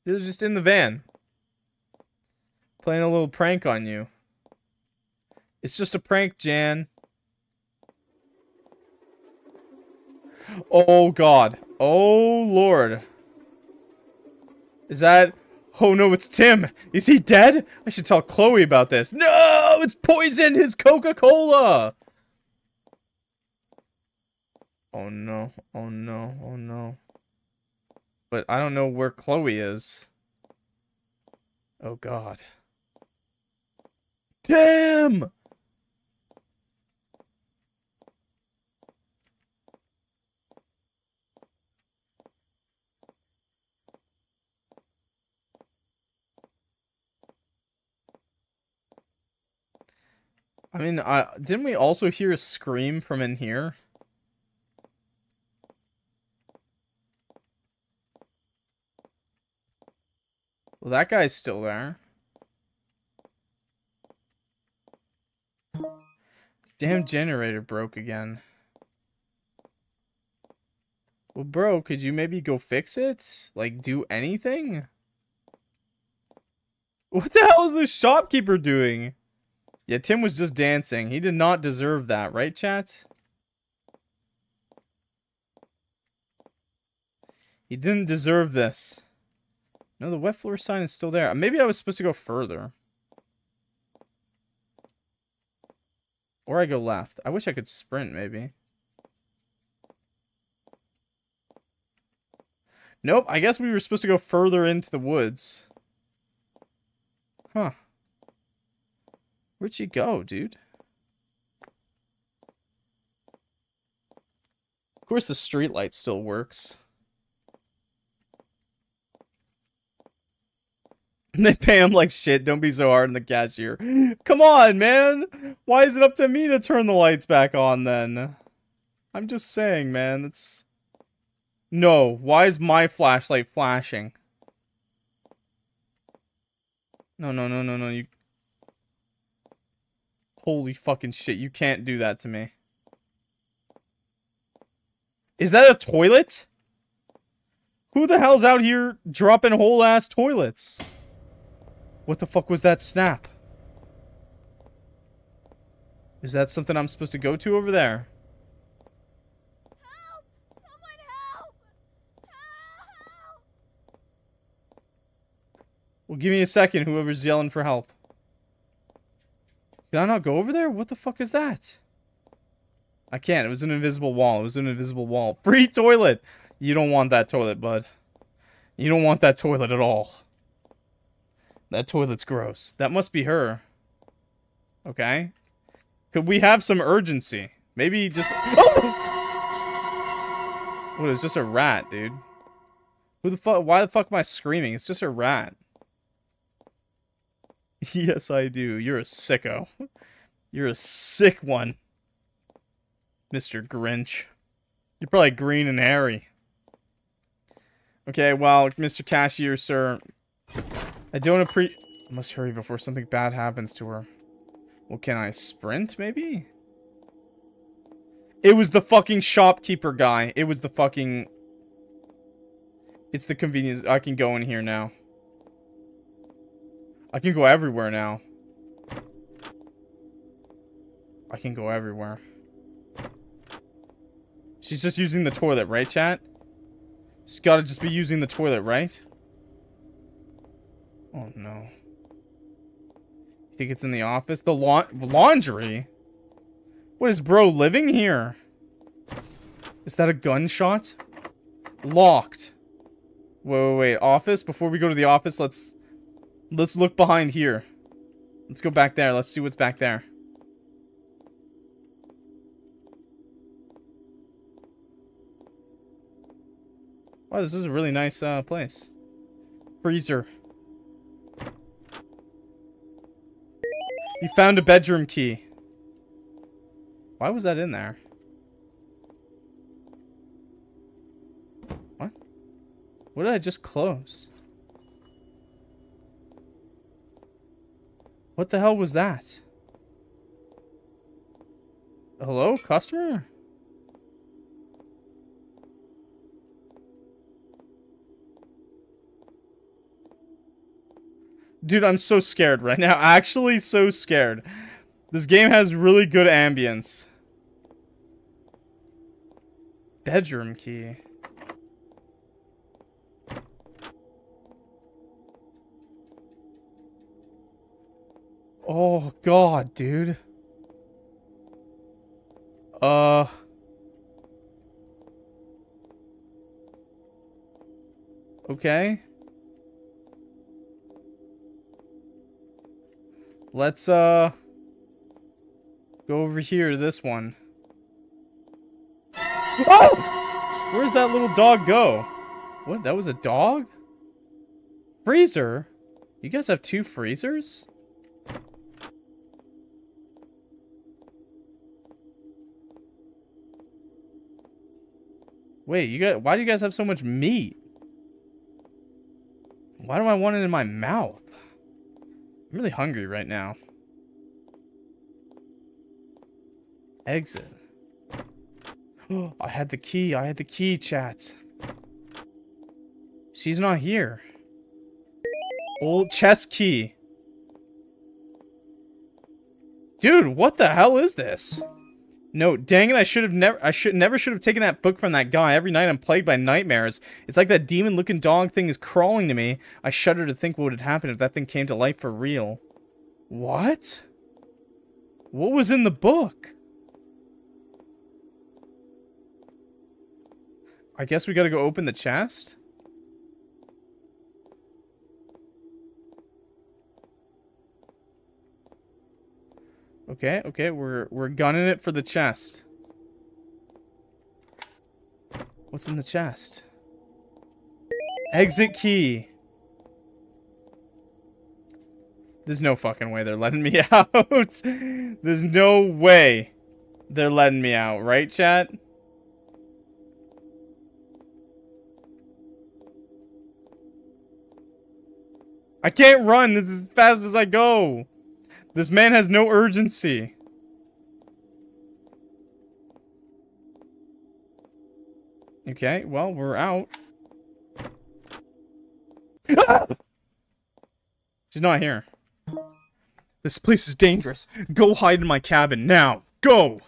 S1: He was just in the van. Playing a little prank on you. It's just a prank, Jan. Oh, God. Oh, Lord. Is that... Oh, no, it's Tim. Is he dead? I should tell Chloe about this. No, it's poisoned his Coca-Cola. Oh, no. Oh, no. Oh, no. But I don't know where Chloe is. Oh, God. Damn! I mean, I didn't we also hear a scream from in here? Well, that guy's still there. Damn generator broke again. Well, bro, could you maybe go fix it? Like, do anything? What the hell is this shopkeeper doing? Yeah, Tim was just dancing. He did not deserve that, right, chat? He didn't deserve this. No, the wet floor sign is still there. Uh, maybe I was supposed to go further. Or I go left. I wish I could sprint, maybe. Nope, I guess we were supposed to go further into the woods. Huh. Where'd she go, dude? Of course the street light still works. they pay him like shit. Don't be so hard on the cashier. Come on, man. Why is it up to me to turn the lights back on then? I'm just saying, man. It's... No. Why is my flashlight flashing? No, no, no, no, no. You Holy fucking shit, you can't do that to me. Is that a toilet? Who the hell's out here dropping whole ass toilets? What the fuck was that snap? Is that something I'm supposed to go to over there?
S2: Help! Someone help! Help!
S1: Well, give me a second, whoever's yelling for help. Can I not go over there? What the fuck is that? I can't. It was an invisible wall. It was an invisible wall. Free toilet! You don't want that toilet, bud. You don't want that toilet at all. That toilet's gross. That must be her. Okay. Could we have some urgency? Maybe just... Oh! What, it's just a rat, dude. Who the fuck... Why the fuck am I screaming? It's just a rat. Yes, I do. You're a sicko. You're a sick one. Mr. Grinch. You're probably green and hairy. Okay, well, Mr. Cashier, sir. I don't appre- I must hurry before something bad happens to her. Well, can I sprint, maybe? It was the fucking shopkeeper guy. It was the fucking... It's the convenience. I can go in here now. I can go everywhere now. I can go everywhere. She's just using the toilet, right, chat? She's gotta just be using the toilet, right? Oh, no. You think it's in the office? The la laundry? What is bro living here? Is that a gunshot? Locked. Wait, wait, wait. Office? Before we go to the office, let's Let's look behind here. Let's go back there. Let's see what's back there. Wow, this is a really nice uh, place. Freezer. You found a bedroom key. Why was that in there? What? What did I just close? What the hell was that? Hello, customer? Dude, I'm so scared right now. Actually, so scared. This game has really good ambience. Bedroom key. Oh god, dude. Uh Okay. Let's uh go over here to this one. Oh! Where's that little dog go? What? That was a dog? Freezer? You guys have two freezers? Wait, you got why do you guys have so much meat? Why do I want it in my mouth? I'm really hungry right now. Exit. I had the key. I had the key, chat. She's not here. Old chest key. Dude, what the hell is this? No, dang it, I should have never I should never should have taken that book from that guy. Every night I'm plagued by nightmares. It's like that demon looking dog thing is crawling to me. I shudder to think what would happen if that thing came to life for real. What? What was in the book? I guess we gotta go open the chest? Okay, okay, we're we're gunning it for the chest. What's in the chest? Exit key. There's no fucking way they're letting me out. There's no way they're letting me out, right, chat? I can't run. This is as fast as I go. This man has no urgency. Okay, well, we're out. She's not here. This place is dangerous. Go hide in my cabin now. Go!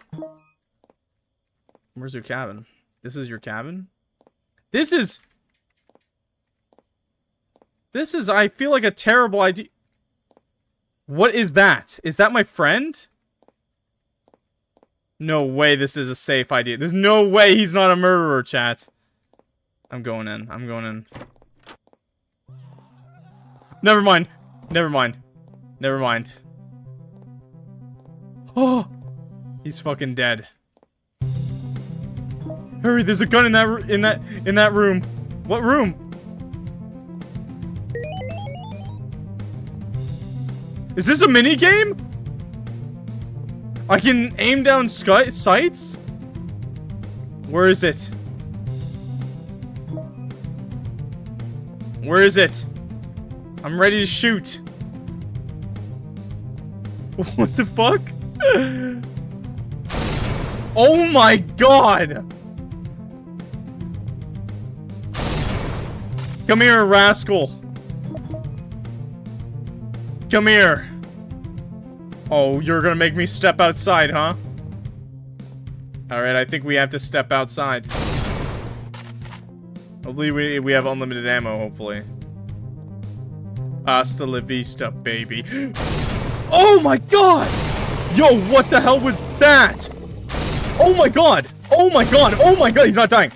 S1: Where's your cabin? This is your cabin? This is... This is, I feel like a terrible idea. What is that? Is that my friend? No way this is a safe idea. There's no way he's not a murderer, chat. I'm going in. I'm going in. Never mind. Never mind. Never mind. Oh! He's fucking dead. Hurry, there's a gun in that in that in that room. What room? Is this a mini game? I can aim down sky sights? Where is it? Where is it? I'm ready to shoot. What the fuck? Oh my god! Come here, rascal. Come here. Oh, you're gonna make me step outside, huh? Alright, I think we have to step outside. Hopefully we, we have unlimited ammo, hopefully. Hasta la vista, baby. Oh my god! Yo, what the hell was that? Oh my god! Oh my god! Oh my god, he's not dying!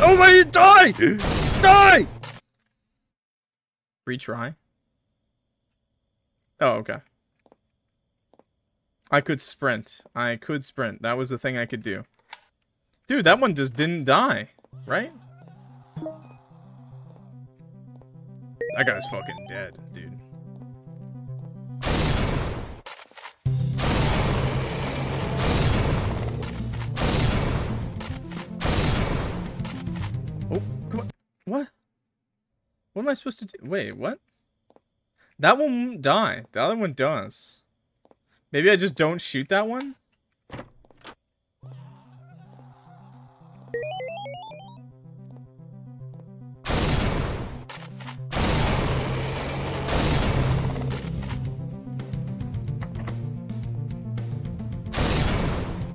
S1: Oh my, die! Die! Retry. Oh, okay. I could sprint. I could sprint. That was the thing I could do. Dude, that one just didn't die, right? That guy's fucking dead, dude. Oh, come on. What? What am I supposed to do? Wait, what? That one won't die. The other one does. Maybe I just don't shoot that one?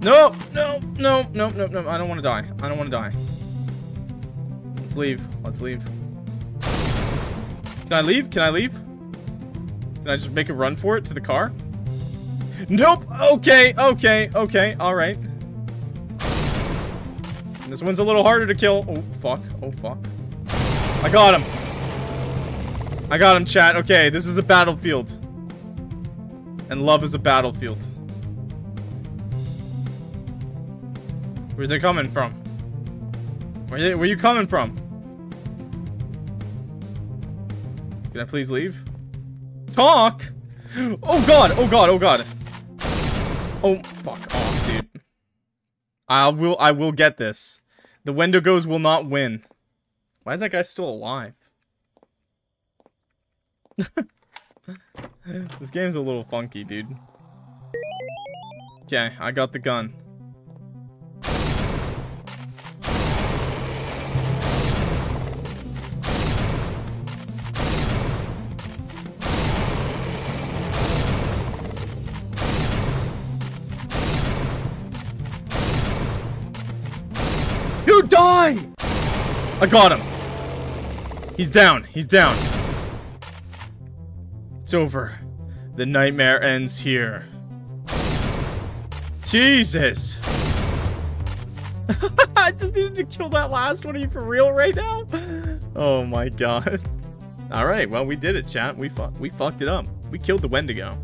S1: No, no, no, no, no, no. I don't want to die. I don't want to die. Let's leave. Let's leave. Can I leave? Can I leave? Can I just make a run for it to the car? Nope. Okay, okay, okay. All right. This one's a little harder to kill. Oh, fuck. Oh, fuck. I got him. I got him, chat. Okay, this is a battlefield. And love is a battlefield. Where's they coming from? Where, they, where you coming from? Can I please leave? Talk! Oh god, oh god, oh god. Oh, fuck off, dude. I will, I will get this. The Wendigos will not win. Why is that guy still alive? this game's a little funky, dude. Okay, I got the gun. Die! I got him. He's down. He's down. It's over. The nightmare ends here. Jesus! I just needed to kill that last one. Are you for real right now? Oh my god. All right, well we did it, chat. We fu we fucked it up. We killed the Wendigo.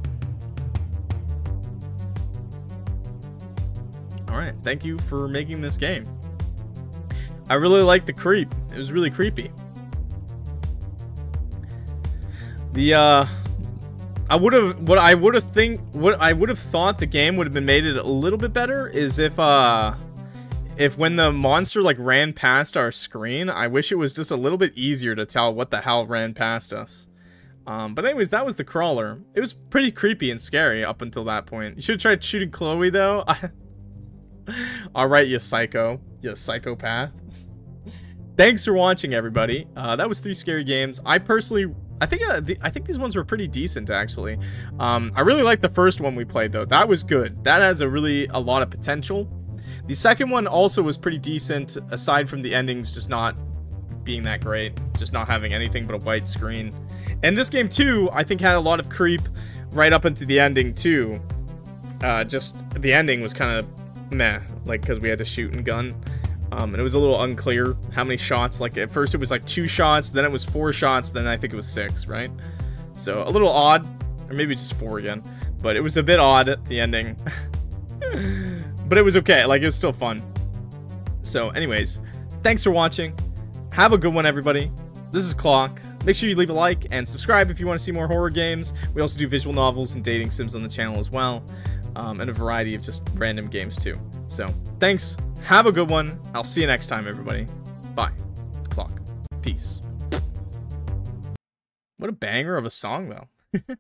S1: All right, thank you for making this game. I really like the creep. It was really creepy. The uh I would have what I would have think what I would have thought the game would have been made it a little bit better is if uh if when the monster like ran past our screen, I wish it was just a little bit easier to tell what the hell ran past us. Um, but anyways, that was the crawler. It was pretty creepy and scary up until that point. You should tried shooting Chloe though. I Alright, you psycho. You psychopath. Thanks for watching, everybody. Uh, that was three scary games. I personally, I think, uh, the, I think these ones were pretty decent, actually. Um, I really liked the first one we played, though. That was good. That has a really a lot of potential. The second one also was pretty decent, aside from the endings just not being that great, just not having anything but a white screen. And this game too, I think had a lot of creep right up into the ending too. Uh, just the ending was kind of meh, like because we had to shoot and gun. Um, and it was a little unclear how many shots. Like at first it was like two shots, then it was four shots, then I think it was six, right? So a little odd, or maybe just four again. But it was a bit odd at the ending. but it was okay. Like it was still fun. So, anyways, thanks for watching. Have a good one, everybody. This is Clock. Make sure you leave a like and subscribe if you want to see more horror games. We also do visual novels and dating sims on the channel as well, um, and a variety of just random games too. So, thanks. Have a good one. I'll see you next time, everybody. Bye. Clock. Peace. What a banger of a song, though.